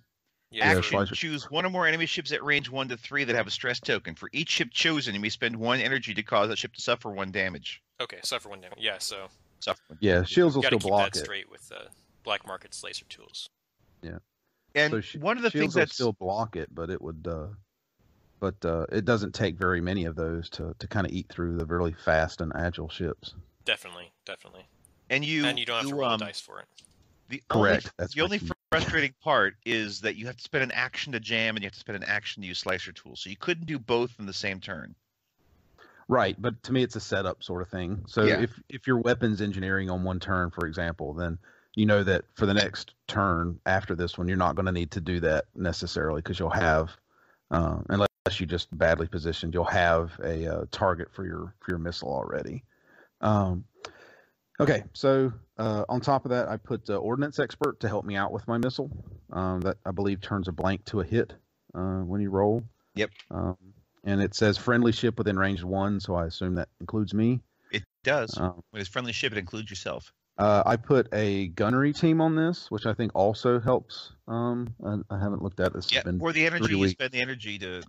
yeah, Yeah, for- action slicer. choose one or more enemy ships at range one to three that have a stress token. For each ship chosen, you may spend one energy to cause that ship to suffer one damage. okay, suffer one damage. Yeah, so Suffer. one. yeah, shields will you got to still keep block that straight with uh, black market slicer tools. Yeah. And So sh- one of the shields things will that's still block it, but it would, uh, but uh, it doesn't take very many of those to to kind of eat through the really fast and agile ships. Definitely, definitely. And you and you don't have to roll um, the dice for it. The Correct, Only, that's the only key. frustrating part is that you have to spend an action to jam and you have to spend an action to use slicer tool. So you couldn't do both in the same turn. Right, but to me, it's a setup sort of thing. So Yeah. if if you're weapons engineering on one turn, for example, then you know that for the next turn after this one, you're not going to need to do that necessarily because you'll have, uh, unless you just badly positioned, you'll have a uh, target for your for your missile already. Um, okay, so uh, on top of that, I put uh, ordnance expert to help me out with my missile. Um, that I believe turns a blank to a hit uh, when you roll. Yep. Um, and it says friendly ship within range one, so I assume that includes me. It does. Um, When it's friendly ship, it includes yourself. uh, I put a gunnery team on this, which I think also helps. Um, I, I haven't looked at this. Yeah, been or the energy you spend the energy to.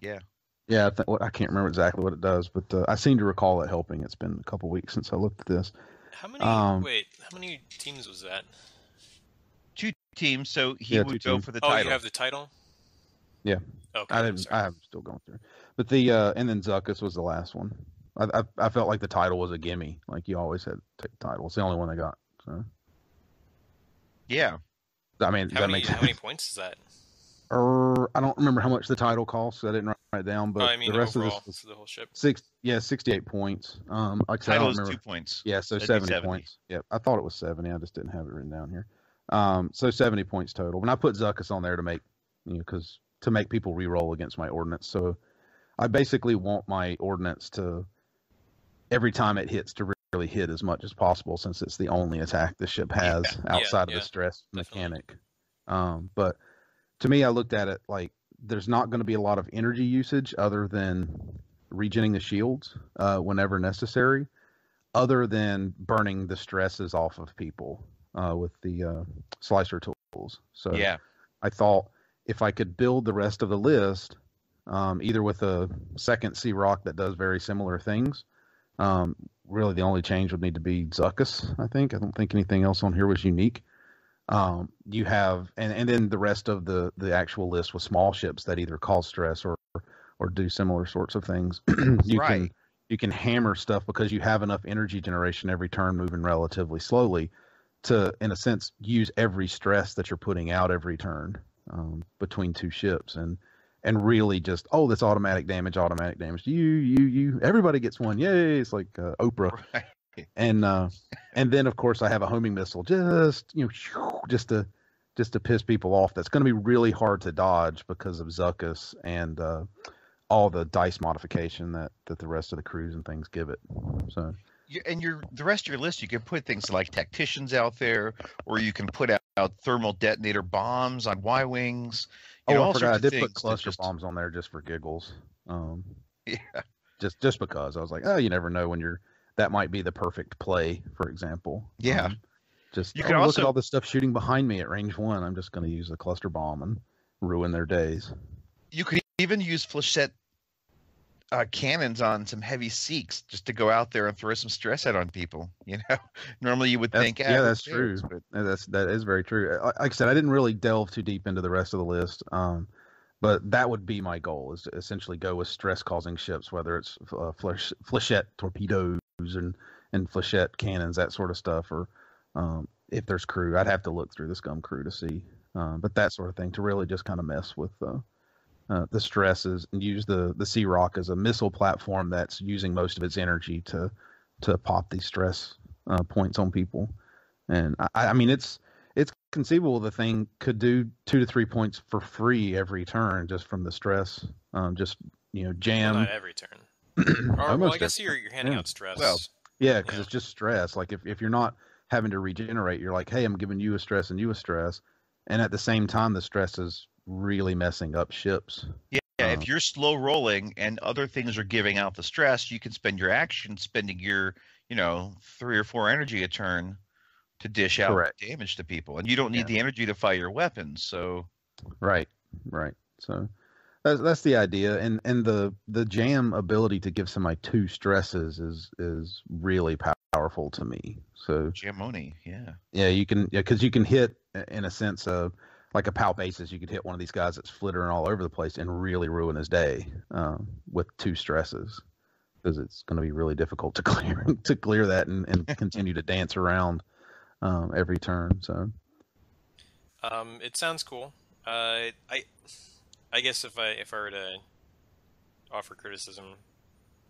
Yeah. Yeah, I, th- I can't remember exactly what it does, but uh, I seem to recall it helping. It's been a couple weeks since I looked at this. How many? Um, wait, how many teams was that? Two teams, so he Yeah, would go teams. for the oh, title. Oh, you have the title. Yeah, Okay, I didn't. I'm still going through, but the uh, and then Zuckuss was the last one. I, I I felt like the title was a gimme. Like you always had to take the title. It's the only one they got. So Yeah. I mean, How that many? makes How many [LAUGHS] points is that? Er, I don't remember how much the title costs. I didn't write it down, but I mean the rest of this was the whole ship. six. Yeah, sixty-eight points. Um, like I I Title don't is remember. two points. Yeah, so 70, 70. points. Yep, I thought it was 70. I just didn't have it written down here. Um, so 70 points total. When I put Zuckuss on there to make, you know, because to make people re-roll against my ordnance, So I basically want my ordnance to every time it hits to really hit as much as possible, since it's the only attack the ship has Yeah, outside yeah, of the stress definitely. mechanic. Um, but to me, I looked at it like there's not going to be a lot of energy usage other than regenerating the shields uh, whenever necessary, other than burning the stresses off of people uh, with the uh, slicer tools. So Yeah. I thought if I could build the rest of the list, um, either with a second C-ROC that does very similar things, um, really the only change would need to be Zuckuss. I think I don't think anything else on here was unique. Um, you have and, and then the rest of the the actual list with small ships that either cause stress or or do similar sorts of things. [CLEARS THROAT] you Right. can you can hammer stuff because you have enough energy generation every turn moving relatively slowly to in a sense use every stress that you're putting out every turn um, between two ships and and really just oh this automatic damage automatic damage you you you everybody gets one yay it's like uh, Oprah [LAUGHS] Right. And uh, and then of course I have a homing missile just you know just to just to piss people off. That's going to be really hard to dodge because of Zuckuss and uh, all the dice modification that that the rest of the crews and things give it. So and your the rest of your list, you can put things like tacticians out there, or you can put out thermal detonator bombs on Y wings. Oh, You know, I forgot. I did put cluster just- bombs on there just for giggles. Um, [LAUGHS] Yeah. just just because I was like, oh, you never know when you're that might be the perfect play, for example. Yeah. Um, just You oh, can look also- at all this stuff shooting behind me at range one. I'm just going to use a cluster bomb and ruin their days. You could even use flechette uh, cannons on some heavy Scyks just to go out there and throw some stress out on people. [LAUGHS] You know, normally you would That's, think, "Ah, yeah, that's true. cares?" But That's that is very true. Like like I said, I didn't really delve too deep into the rest of the list, um, but that would be my goal: is to essentially go with stress-causing ships, whether it's uh, flechette torpedoes and and flechette cannons, that sort of stuff, or um, if there's crew, I'd have to look through the scum crew to see. Um, but that sort of thing to really just kind of mess with uh, uh, the stresses and use the the C-ROC as a missile platform that's using most of its energy to to pop these stress uh, points on people. And I, I mean, it's it's conceivable the thing could do two to three points for free every turn just from the stress. Um, just you know, Well, jam. not every turn. [CLEARS THROAT] Or, well, I Almost guess you're, you're handing yeah. out stress. Well, yeah, because Yeah. it's just stress. Like if, if you're not having to regenerate, you're like, hey, I'm giving you a stress and you a stress, and at the same time, the stress is really messing up ships. Yeah, Uh, if you're slow rolling and other things are giving out the stress, you can spend your action spending your, you know, three or four energy a turn to dish out Correct. damage to people, and you don't need Yeah. the energy to fire your weapons. So Right, right. So that's that's the idea, and and the the jam ability to give somebody two stresses is is really powerful to me. So Jamoni, yeah. yeah, you can yeah because you can hit in a sense of like a pal basis, you could hit one of these guys that's flittering all over the place and really ruin his day um, with two stresses because it's going to be really difficult to [LAUGHS] clear to clear that and, and continue to dance around um, every turn. So Um, it sounds cool. Uh, I, I guess if I if I were to offer criticism,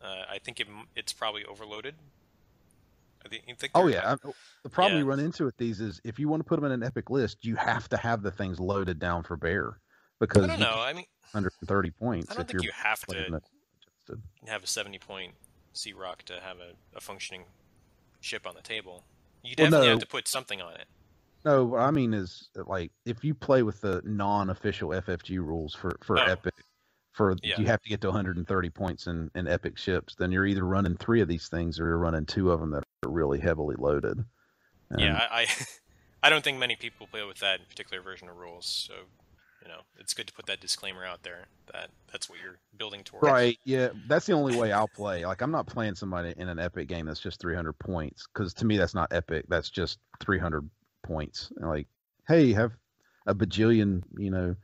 uh, I think it, it's probably overloaded. I think, you think Oh yeah, I- the problem Yeah. you run into with these is if you want to put them in an epic list, you have to have the things loaded down for bear because I don't know. I mean, 130 points. I don't if think you're have to have a seventy point C-ROC to have a, a functioning ship on the table. You Well, definitely no. have to put something on it. No, what I mean is like if you play with the non-official FFG rules for for Oh. epic, for Yeah. you have to get to 130 points in in epic ships, then you're either running three of these things or you're running two of them that are really heavily loaded. yeah, I, I, [LAUGHS] I don't think many people play with that particular version of rules. So, you know, it's good to put that disclaimer out there that that's what you're building towards. Right. Yeah, that's the only way I'll play. Like I'm not playing somebody in an epic game that's just 300 points because to me that's not epic. That's just 300 points. Like, hey, have a bajillion, you know,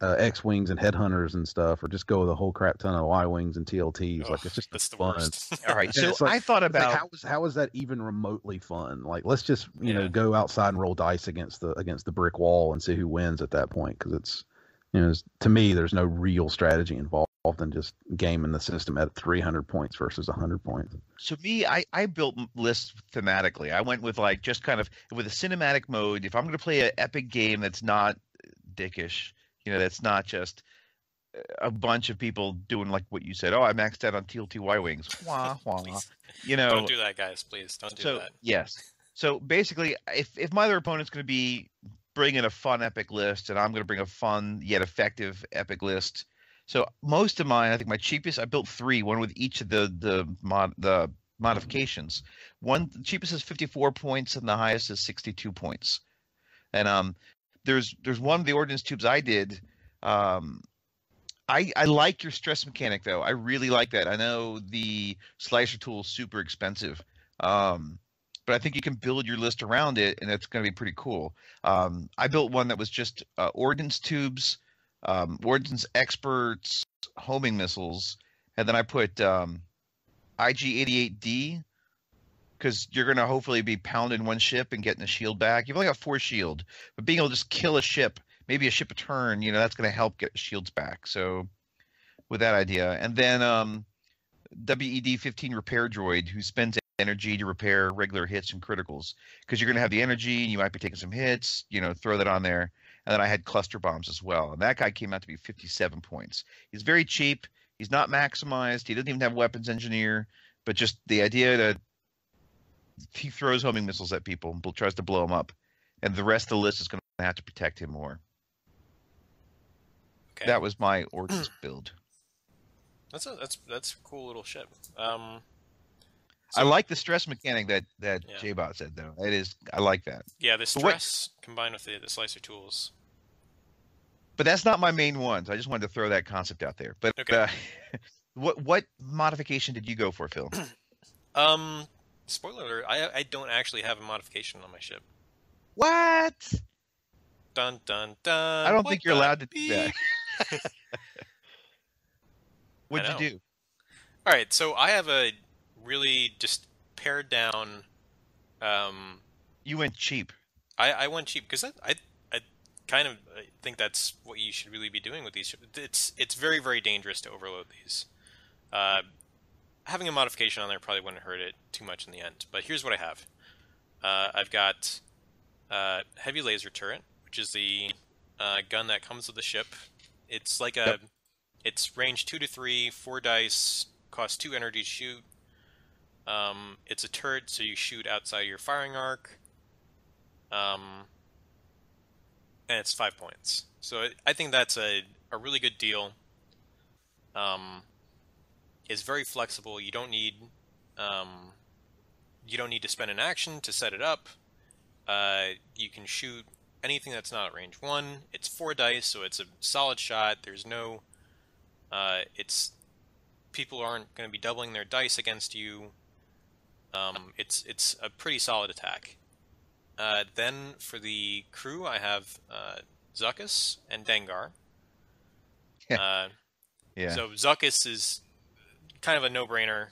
uh, X wings and headhunters and stuff, or just go with a whole crap ton of Y wings and TLTs. like it's just that's the fun. worst. [LAUGHS] All right, so like- I thought it's like, about how is how is that even remotely fun? Like let's just you Yeah. know go outside and roll dice against the against the brick wall and see who wins at that point because it's you know to me there's no real strategy involved in just gaming the system at 300 points versus 100 points. So me, I, I built lists thematically. I went with like just kind of with a cinematic mode. If I'm going to play an epic game that's not dickish, you know, that's not just a bunch of people doing like what you said. Oh, I maxed out on TLTY wings. Wah [LAUGHS] wah. Please. You know. don't do that, guys. Please don't do so that. yes. So basically, if if my other opponent's going to be bringing a fun epic list, and I'm going to bring a fun yet effective epic list. So most of mine, I think my cheapest, I built three, one with each of the the mod the modifications. One the cheapest is 54 points, and the highest is 62 points. And um, there's there's one of the ordnance tubes I did. Um, I I like your stress mechanic though. I really like that. I know the slicer tool is super expensive. Um, but I think you can build your list around it, and it's going to be pretty cool. Um, I built one that was just uh, ordnance tubes, um, ordnance experts, homing missiles, and then I put um, IG-88D because you're going to hopefully be pounding one ship and getting the shield back. You've only got four shield, but being able to just kill a ship, maybe a ship a turn, you know, that's going to help get shields back. So with that idea, and then um, WED-15 repair droid who spends energy to repair regular hits and criticals because you're going to have the energy and you might be taking some hits you know throw that on there and then i had cluster bombs as well and that guy came out to be 57 points he's very cheap he's not maximized he doesn't even have weapons engineer but just the idea that he throws homing missiles at people and tries to blow them up and the rest of the list is going to have to protect him more. Okay. That was my [CLEARS THROAT] Orcus build. That's a that's that's a cool little ship. Um, I like the stress mechanic that that Yeah. J-Bot said though. It is I like that. yeah, the But what- stress combined with the, the slicer tools. But that's not my main one. So I just wanted to throw that concept out there. But Okay. uh, [LAUGHS] what what modification did you go for, Phil? [CLEARS THROAT] Um, spoiler alert: I I don't actually have a modification on my ship. What? Dun dun dun. I don't think you're the allowed to do that. [LAUGHS] What'd you do? All right, so I have a really just pared down. Um, You went cheap. I, I went cheap because I, I I kind of think that's what you should really be doing with these. ships. It's it's very very dangerous to overload these. Uh, having a modification on there probably wouldn't hurt it too much in the end. But here's what I have. Uh, I've got uh, heavy laser turret, which is the uh, gun that comes with the ship. It's like a, Yep. it's range two to three, four dice, costs two energy to shoot. Um, it's a turret, so you shoot outside your firing arc. Um, and it's five points. So I- I think that's a, a really good deal. Um, it's very flexible. You don't need um, you don't need to spend an action to set it up. Uh, you can shoot anything that's not at range one. It's four dice, so it's a solid shot. There's no uh, it's people aren't going to be doubling their dice against you. Um, it's it's a pretty solid attack. Uh, then for the crew, I have uh, Zuckuss and Dengar. Uh, Yeah. So Zuckuss is kind of a no-brainer,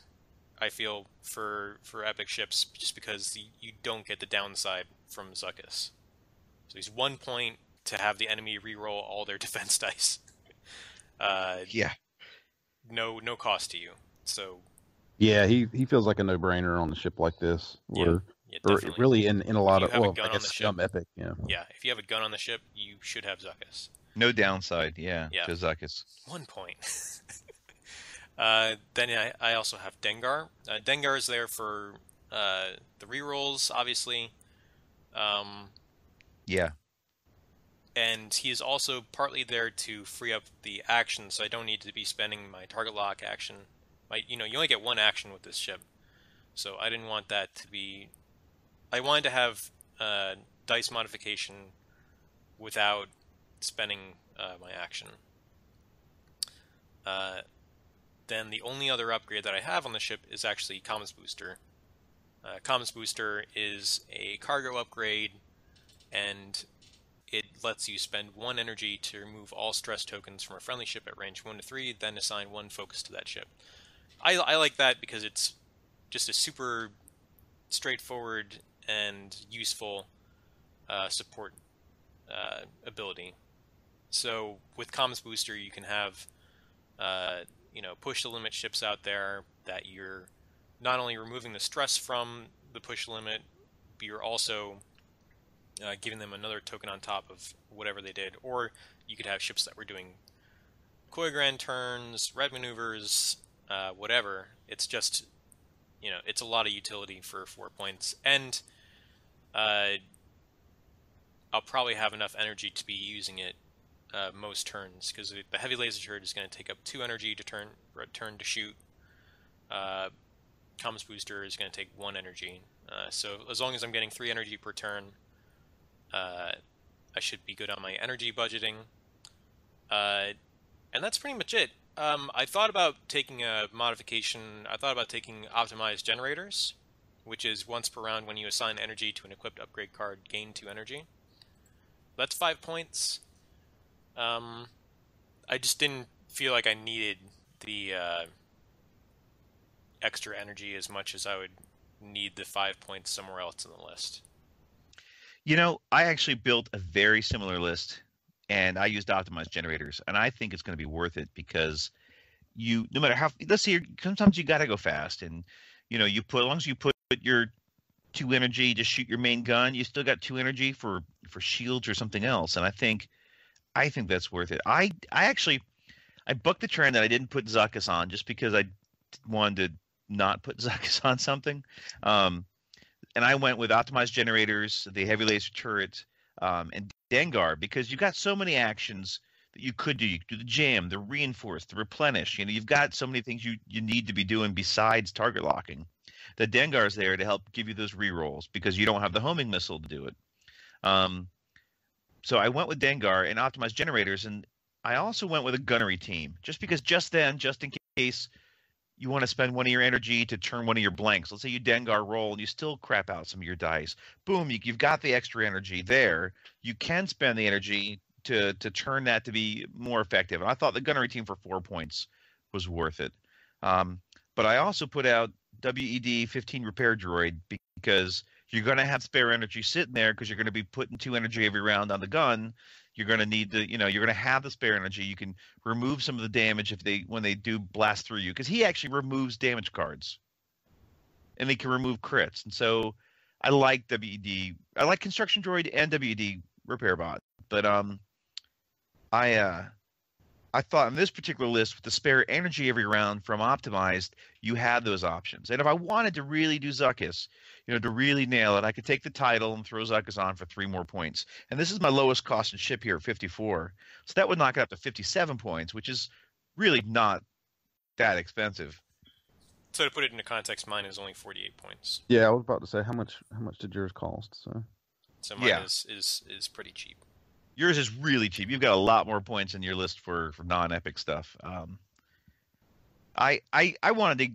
I feel, for for epic ships, just because the, you don't get the downside from Zuckuss. So he's one point to have the enemy re-roll all their [LAUGHS] defense dice. Uh, yeah. No no cost to you. So Yeah, he, he feels like a no brainer on a ship like this. Yeah, Or, yeah, or really in, in a lot of well, I guess the ship- Epic, yeah. yeah, if you have a gun on the ship, you should have Zuckuss. No downside, yeah, Yeah. to Zuckuss. One point. [LAUGHS] uh, then I, I also have Dengar. Uh, Dengar is there for uh, the rerolls, obviously. Um, Yeah. and he is also partly there to free up the action, so I don't need to be spending my target lock action. My, you know, you only get one action with this ship, so I didn't want that to be. I wanted to have uh, dice modification without spending uh, my action. Then the only other upgrade that I have on the ship is actually Comms Booster. Uh, Comms Booster is a cargo upgrade, and it lets you spend one energy to remove all stress tokens from a friendly ship at range 1 to 3, then assign one focus to that ship. I, I like that because it's just a super straightforward and useful uh, support uh, ability. So with Comms Booster, you can have uh, you know push the limit ships out there that you're not only removing the stress from the push limit, but you're also uh, giving them another token on top of whatever they did. Or you could have ships that were doing Koiogran turns, red maneuvers, uh, whatever. It's just, you know, it's a lot of utility for four points. And uh, I'll probably have enough energy to be using it uh, most turns because the heavy laser turret is going to take up two energy to turn turn to shoot. Uh, comms booster is going to take one energy. Uh, so as long as I'm getting three energy per turn, uh, I should be good on my energy budgeting. Uh, and that's pretty much it. Um, I thought about taking a modification. I thought about taking optimized generators, which is once per round when you assign energy to an equipped upgrade card, gain two energy. That's five points. Um, I just didn't feel like I needed the uh, extra energy as much as I would need the five points somewhere else in the list. You know, I actually built a very similar list and I used optimized generators and I think it's going to be worth it because you no matter how let's see sometimes you got to go fast and you know you put as long as you put your two energy to shoot your main gun you still got two energy for for shields or something else and I think I think that's worth it. I I actually I bucked the trend that I didn't put Zuckuss on just because I wanted to not put [LAUGHS] Zuckuss on something. Um and I went with optimized generators, the heavy laser turret, um, and Dengar because you got so many actions that you could do. You could do the jam, the reinforce, the replenish. You know, you've got so many things you you need to be doing besides target locking. The Dengar's there to help give you those rerolls because you don't have the homing missile to do it. Um, so I went with Dengar and optimized generators, and I also went with a gunnery team just because just then, just in case you want to spend one of your energy to turn one of your blanks. Let's say you Dengar roll and you still crap out some of your dice. Boom, you, have got the extra energy there. You can spend the energy to to turn that to be more effective. And I thought the gunnery team for four points was worth it. Um, but I also put out WED 15 repair droid because you're going to have spare energy sitting there because you're going to be putting two energy every round on the gun. You're going to need to you know you're going to have the spare energy. You can remove some of the damage if they when they do blast through you because he actually removes damage cards. And they can remove crits. And so i like WD. i like construction droid and WD repair bot. But um i uh I thought on this particular list with the spare energy every round from optimized, you had those options. And if I wanted to really do Zuckuss, you know, to really nail it, I could take the title and throw Zuckuss on for three more points. And this is my lowest cost in ship here, 54. So that would knock it up to 57 points, which is really not that expensive. So to put it into context, mine is only 48 points. Yeah, I was about to say how much how much did yours cost? So So mine Yeah. is, is is pretty cheap. Yours is really cheap. You've got a lot more points in your list for for non-epic stuff. Um, I I I wanted to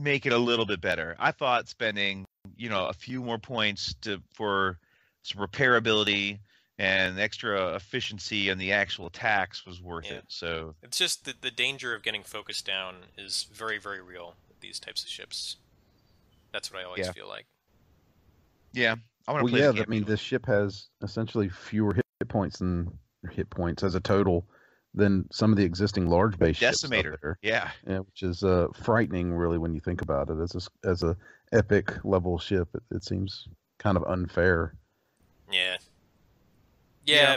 make it a little bit better. I thought spending you know a few more points to for some repairability and extra efficiency in the actual attacks was worth Yeah. it. So It's just the the danger of getting focused down is very very real with these types of ships. That's what I always Yeah. feel like. yeah, I want to well, play. yeah. the I mean, this ship has essentially fewer hit points and hit points as a total than some of the existing large base ships out Decimator. there. Yeah, Yeah, which is uh, frightening, really, when you think about it. As a, s- as a epic level ship, it, it seems kind of unfair. Yeah. Yeah.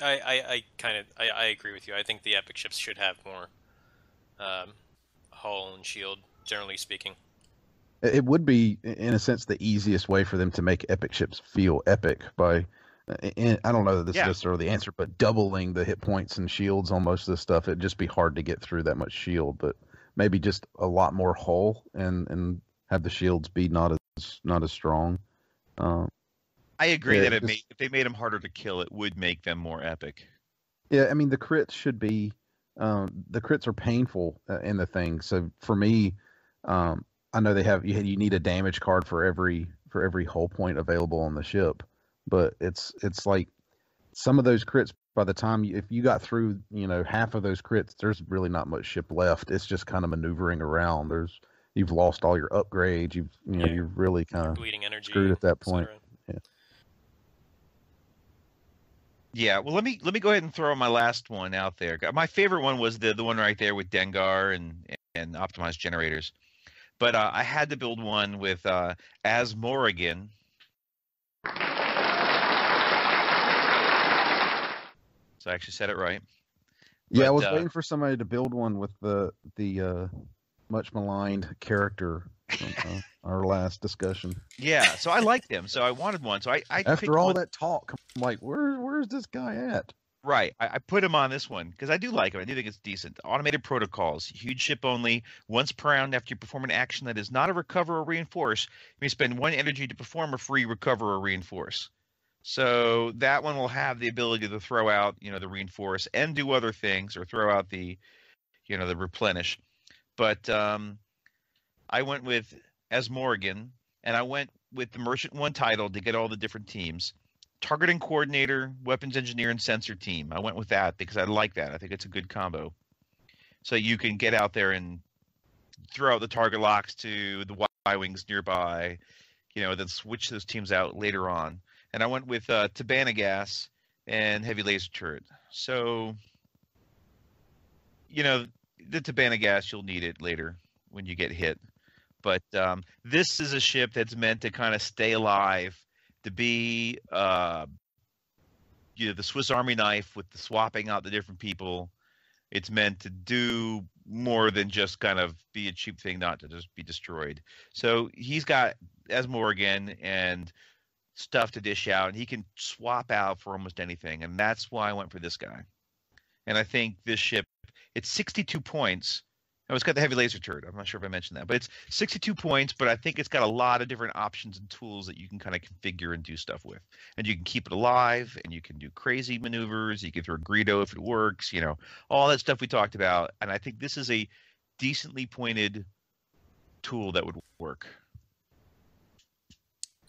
I, I, I kind of I, I agree with you. I think the epic ships should have more um, hull and shield, generally speaking. It it would be, in a sense, the easiest way for them to make epic ships feel epic by, and I don't know that this Yeah. is necessarily the answer, but doubling the hit points and shields on most of this stuff. It'd just be hard to get through that much shield, but maybe just a lot more hull and and have the shields be not as not as strong. Um, I agree Yeah, that it may, if they made them harder to kill, it would make them more epic. Yeah, I mean the crits should be um, the crits are painful uh, in the thing. So for me, um, I know they have you you need a damage card for every for every hull point available on the ship, but it's it's like some of those crits by the time you, if you got through you know half of those crits, there's really not much ship left. It's just kind of maneuvering around. There's you've lost all your upgrades. You've you know Yeah. you're really kind of Bleeding energy. screwed at that point. Yeah. Yeah, well, let me let me go ahead and throw my last one out there. My favorite one was the the one right there with Dengar and and optimized generators, but uh, I had to build one with uh, Azmorigan. So I actually said it right. Yeah, I was uh, waiting for somebody to build one with the the uh, much maligned character from uh, [LAUGHS] our last discussion. Yeah, so I liked him. So I wanted one. So I, I After all one- that talk, I'm like, where where's this guy at? Right. I, I put him on this one because I do like him. I do think it's decent. Automated protocols, huge ship only. Once per round, after you perform an action that is not a recover or reinforce, you may spend one energy to perform a free recover or reinforce. So that one will have the ability to throw out, you know, the reinforce and do other things, or throw out the, you know, the replenish. But um, I went with Azmorigan, and I went with the Merchant One title to get all the different teams targeting coordinator, weapons engineer, and sensor team. I went with that because I like that. I think it's a good combo. So you can get out there and throw out the target locks to the Y wings nearby, you know, then switch those teams out later on. And I went with uh, Tibanna gas and heavy laser turret. So, you know, the Tibanna gas you'll need it later when you get hit. But um, this is a ship that's meant to kind of stay alive to be uh, you know the Swiss Army knife with the swapping out the different people. It's meant to do more than just kind of be a cheap thing, not to just be destroyed. So he's got Azmorigan and stuff to dish out, and he can swap out for almost anything, and that's why I went for this guy. And I think this ship, it's 62 points. Oh, it's got the heavy laser turret. I'm not sure if I mentioned that, but it's 62 points. But I think it's got a lot of different options and tools that you can kind of configure and do stuff with. And you can keep it alive, and you can do crazy maneuvers. You can throw a Greedo if it works. You know, all that stuff we talked about. And I think this is a decently pointed tool that would work.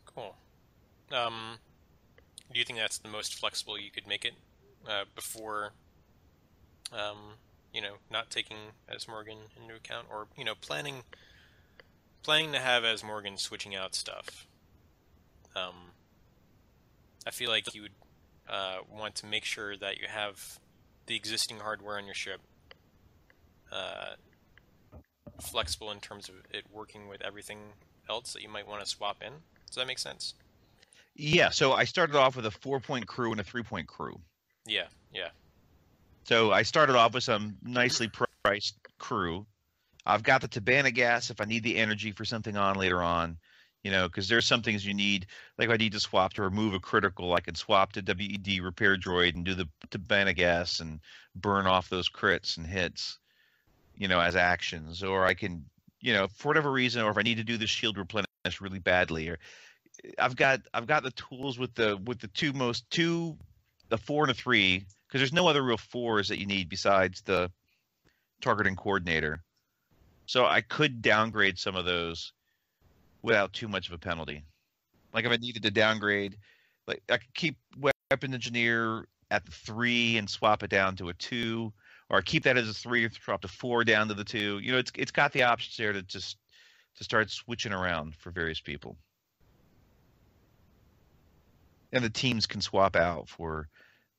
Cool. Um, do you think that's the most flexible you could make it uh, before, um, you know, not taking Azmorigan into account, or you know, planning planning to have Azmorigan switching out stuff? Um, I feel like you would uh, want to make sure that you have the existing hardware on your ship uh, flexible in terms of it working with everything else that you might want to swap in. Does that make sense? Yeah. So I started off with a four point crew and a three point crew. Yeah. Yeah. So I started off with some nicely priced crew. I've got the Tibanna gas if I need the energy for something on later on, you know, because there's some things you need. Like if I need to swap to remove a critical, I can swap to WED repair droid and do the Tibanna gas and burn off those crits and hits, you know, as actions. Or I can, you know, for whatever reason, or if I need to do the shield replenish really badly, or I've got I've got the tools with the with the two most two, the four and a three, because there's no other real fours that you need besides the targeting coordinator. So I could downgrade some of those without too much of a penalty. Like if I needed to downgrade, like I could keep weapon engineer at the three and swap it down to a two, or keep that as a three, drop to four down to the two. You know, it's it's got the options there to just to start switching around for various people. And the teams can swap out for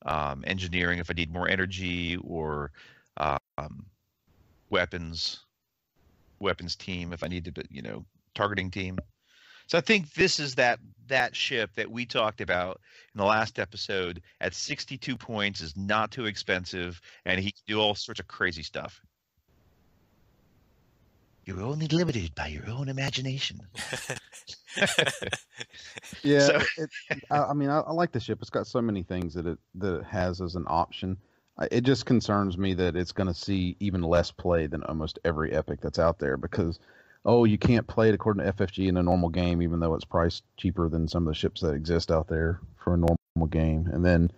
um, engineering if I need more energy or um, weapons weapons team if I need to, you know, targeting team. So I think this is that that ship that we talked about in the last episode at 62 points is not too expensive and he can do all sorts of crazy stuff. You're only limited by your own imagination. [LAUGHS] Yeah, So- it, I, I mean, I, I like the ship. It's got so many things that it that it has as an option. I- It just concerns me that it's going to see even less play than almost every epic that's out there because, oh, you can't play it according to FFG in a normal game, even though it's priced cheaper than some of the ships that exist out there for a normal game. And then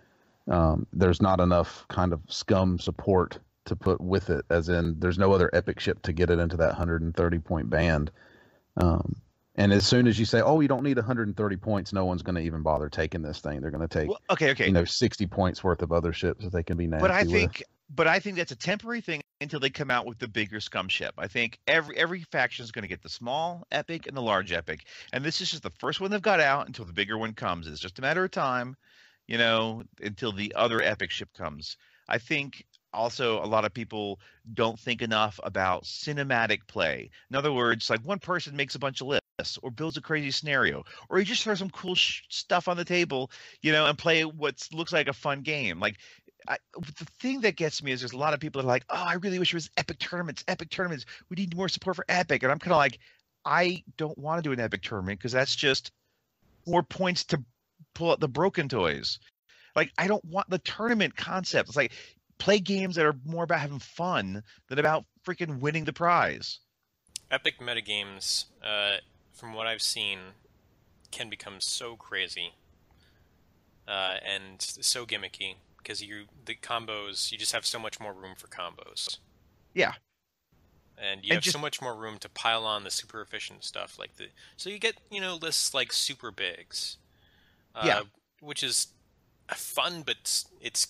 um, there's not enough kind of scum support to put with it, as in there's no other epic ship to get it into that 130 point band. Um, and as soon as you say, "Oh, you don't need 130 points," no one's going to even bother taking this thing. They're going to take, Well, okay, okay. you know, 60 points worth of other ships that they can be nasty but I with. think but I think that's a temporary thing until they come out with the bigger scum ship. I think every every faction is going to get the small epic and the large epic, and this is just the first one they've got out until the bigger one comes. It's just a matter of time, you know, until the other epic ship comes. I think also a lot of people don't think enough about cinematic play. In other words, like one person makes a bunch of lists or builds a crazy scenario, or you just throw some cool sh- stuff on the table, you know, and play what looks like a fun game. Like I, the thing that gets me is there's a lot of people that are like, oh, I really wish it was epic tournaments, epic tournaments. We need more support for epic. And I'm kind of like, I don't want to do an epic tournament because that's just more points to pull out the broken toys. Like, I don't want the tournament concept. It's like play games that are more about having fun than about freaking winning the prize. Epic metagames, uh, from what I've seen, can become so crazy uh, and so gimmicky because you the combos you just have so much more room for combos. Yeah. And you And have just- so much more room to pile on the super efficient stuff like the so you get you know lists like super bigs, uh, Yeah. which is fun but it's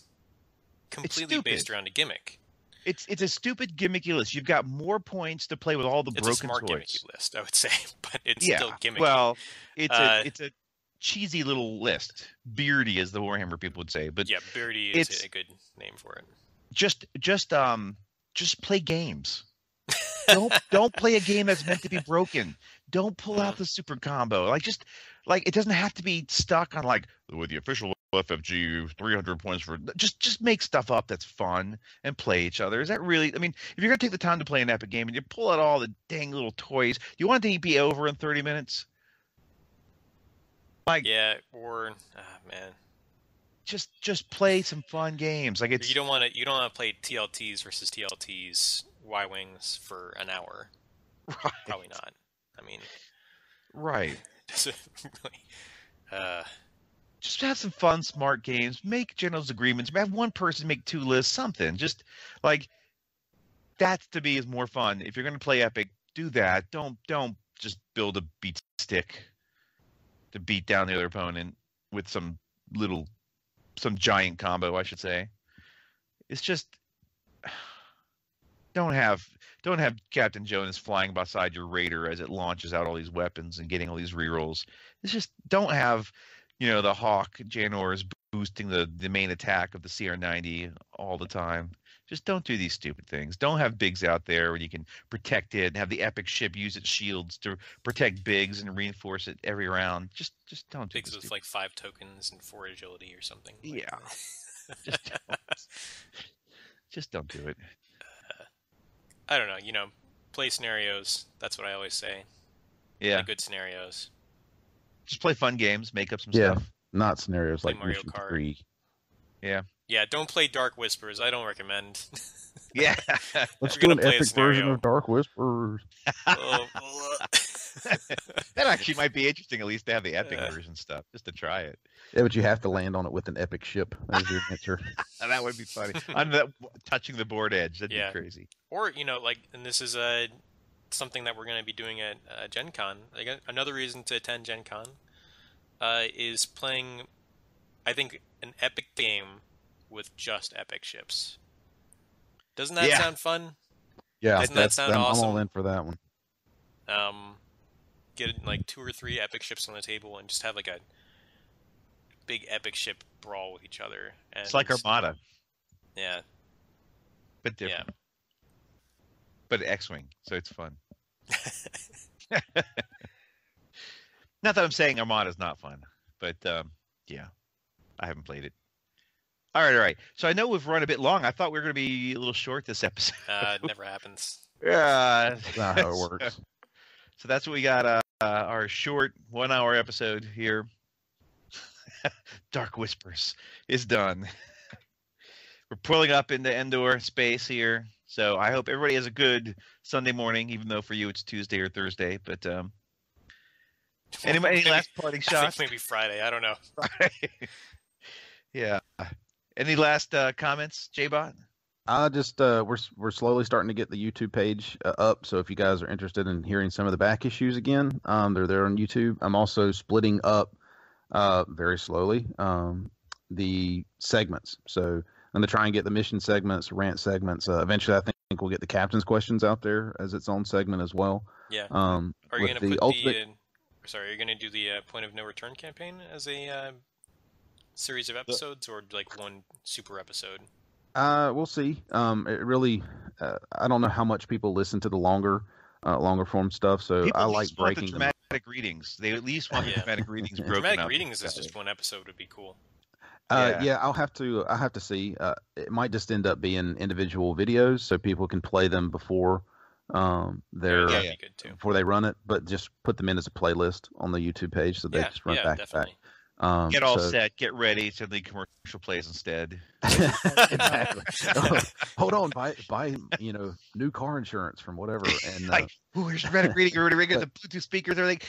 completely based around a gimmick. It's it's a stupid gimmicky list. You've got more points to play with all the It's a broken smart toys. gimmicky list, I would say, [LAUGHS] but it's yeah. still gimmicky. Well, it's Uh, a it's a cheesy little list. Beardy, as the Warhammer people would say. But yeah, Beardy is it's a good name for it. just just um just play games. [LAUGHS] don't don't play a game that's meant to be [LAUGHS] broken. Don't pull out the super combo. Like just like it doesn't have to be stuck on like with the official FFG 300 points for just just make stuff up that's fun and play each other. Is that really? I mean, if you're gonna take the time to play an epic game and you pull out all the dang little toys, you want it to be over in 30 minutes? Like yeah, or ah, man, just just play some fun games. Like it's you don't want to you don't want to play TLTs versus TLTs Y wings for an hour. [LAUGHS] Right. Probably not. I mean, right. [LAUGHS] does it really? Uh, Just have some fun, smart games. Make generals agreements. Have one person make two lists. Something. Just like that to me is more fun. If you're going to play Epic, do that. Don't don't just build a beat stick to beat down the other opponent with some little some giant combo, I should say. It's just [SIGHS] don't have don't have Captain Jonus flying beside your raider as it launches out all these weapons and getting all these rerolls. It's just don't have, you know, the Hawk Jan Ors is boosting the the main attack of the CR90 all the time. Just don't do these stupid things. Don't have bigs out there where you can protect it and have the epic ship use its shields to protect bigs and reinforce it every round. Just just don't do bigs with like five tokens and four agility or something. like Yeah. [LAUGHS] just don't. just don't do it. I don't know. You know, play scenarios. That's what I always say. Yeah. Play good scenarios. Just play fun games, make up some Yeah, stuff. not scenarios Play like Mario Mission Kart. Three. Yeah. Yeah, don't play Dark Whispers. I don't recommend. [LAUGHS] Yeah. [LAUGHS] Let's do an play epic version of Dark Whispers. Oh, [LAUGHS] that actually might be interesting, at least to have the epic Yeah. version stuff, just to try it. Yeah, but you have to land on it with an epic ship as your answer. that would be funny. On the touching the board edge, that'd Yeah. be crazy. or you know, like, and this is uh, something that we're going to be doing at uh, Gen Con. Another reason to attend Gen Con uh, is playing, I think, an epic game with just epic ships. Doesn't that Yeah. sound fun? Yeah, Doesn't that sound I'm, I'm all in for that one. um, get like two or three epic ships on the table and just have like a big epic ship brawl with each other. And It's like Armada, Yeah, but different. But X-wing, so it's fun. [LAUGHS] [LAUGHS] not that I'm saying Armada's not fun, but um, yeah, I haven't played it. All right, all right. So I know we've run a bit long. I thought we were going to be a little short this episode. uh, it never [LAUGHS] happens. Yeah, That's not how it works. So that's what we got. Uh, uh, our short one-hour episode here. Dark Whispers is done. We're pulling up into Endor space here, so I hope everybody has a good Sunday morning, even though for you it's Tuesday or Thursday. But um, any, any Maybe- last parting I think shots? maybe Friday. I don't know. [LAUGHS] yeah. Any last uh, comments, J-Bot? I just uh, we're we're slowly starting to get the YouTube page uh, up. So if you guys are interested in hearing some of the back issues again, um, they're there on YouTube. I'm also splitting up uh, very slowly um, the segments. So I'm going to try and get the mission segments, rant segments. Uh, eventually, I think we'll get the captain's questions out there as its own segment as well. Yeah. Um, Are you going to the put ultimate, the? Uh, sorry, are you going to do the uh, point of no return campaign as a uh, series of episodes, or like one super episode? Uh, we'll see. Um, it really, uh, I don't know how much people listen to the longer, uh, longer form stuff. So People I at like least want the breaking them. up. dramatic readings. They at least want the Yeah. dramatic readings [LAUGHS] broken Dramatic up. readings is just one episode would be cool. Uh, Yeah. yeah. I'll have to. I have to see. Uh, it might just end up being individual videos, so people can play them before um they're that'd be good before they run it. But just put them in as a playlist on the YouTube page, so they Yeah, just run yeah, back to back. definitely. Um, Get all so- set, get ready, so the commercial plays instead. [LAUGHS] [LAUGHS] exactly. Oh, [LAUGHS] hold on, buy buy you know new car insurance from whatever, and uh, like, oh, here's the dramatic reading. Already ringing the Bluetooth speakers. They're like,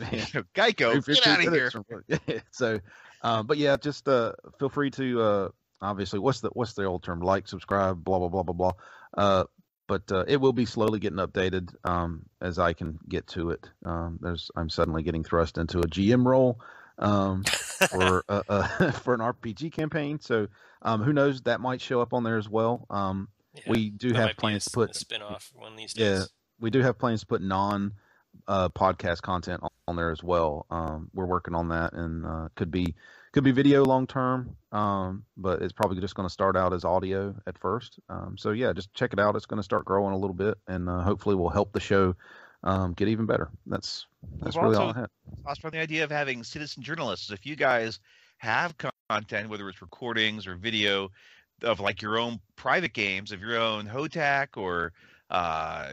Geico, Every get out of here. minutes from- so, um, but yeah, just uh, feel free to uh, obviously what's the what's the old term like, subscribe, blah blah blah blah blah. Uh, but uh, it will be slowly getting updated um, as I can get to it. Um, there's I'm suddenly getting thrust into a GM role um, for [LAUGHS] uh, uh, [LAUGHS] for an RPG campaign. So um, who knows? That might show up on there as well. Um, we do have be a plans to put spin-off one of these yeah, we do have plans to put non uh, podcast content on, on there as well. Um, we're working on that, and uh, could be could be video long term, um, but it's probably just going to start out as audio at first. Um, so yeah, just check it out. It's going to start growing a little bit, and uh, hopefully will help the show um, get even better. That's that's We've really also all I have. around the idea of having citizen journalists. If you guys have content, whether it's recordings or video of like your own private games, of your own HOTAC or uh,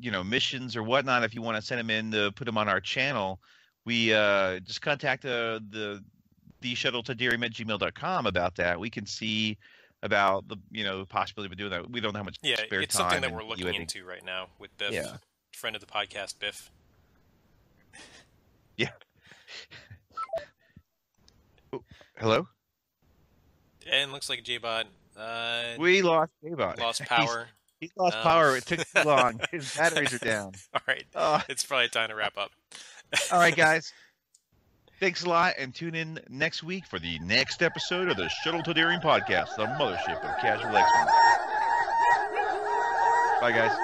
you know missions or whatnot, if you want to send them in to put them on our channel, we uh, just contact uh, the the shuttle to at gmail.com about that. We can see about the you know possibility of doing that. We don't know how much Yeah, spare it's something that we're looking into right now with Biff, Yeah. friend of the podcast, Biff. [LAUGHS] Yeah. Oh, hello. And looks like J-Bot uh, We lost J-Bot. lost [LAUGHS] power. He lost Um, power. It took too [LAUGHS] long. His batteries are down. [LAUGHS] All right, Oh. it's probably time to wrap up. [LAUGHS] All right, guys. Thanks a lot, and tune in next week for the next episode of the Shuttle Tydirium podcast, the mothership of Casual X-wing. Bye, guys.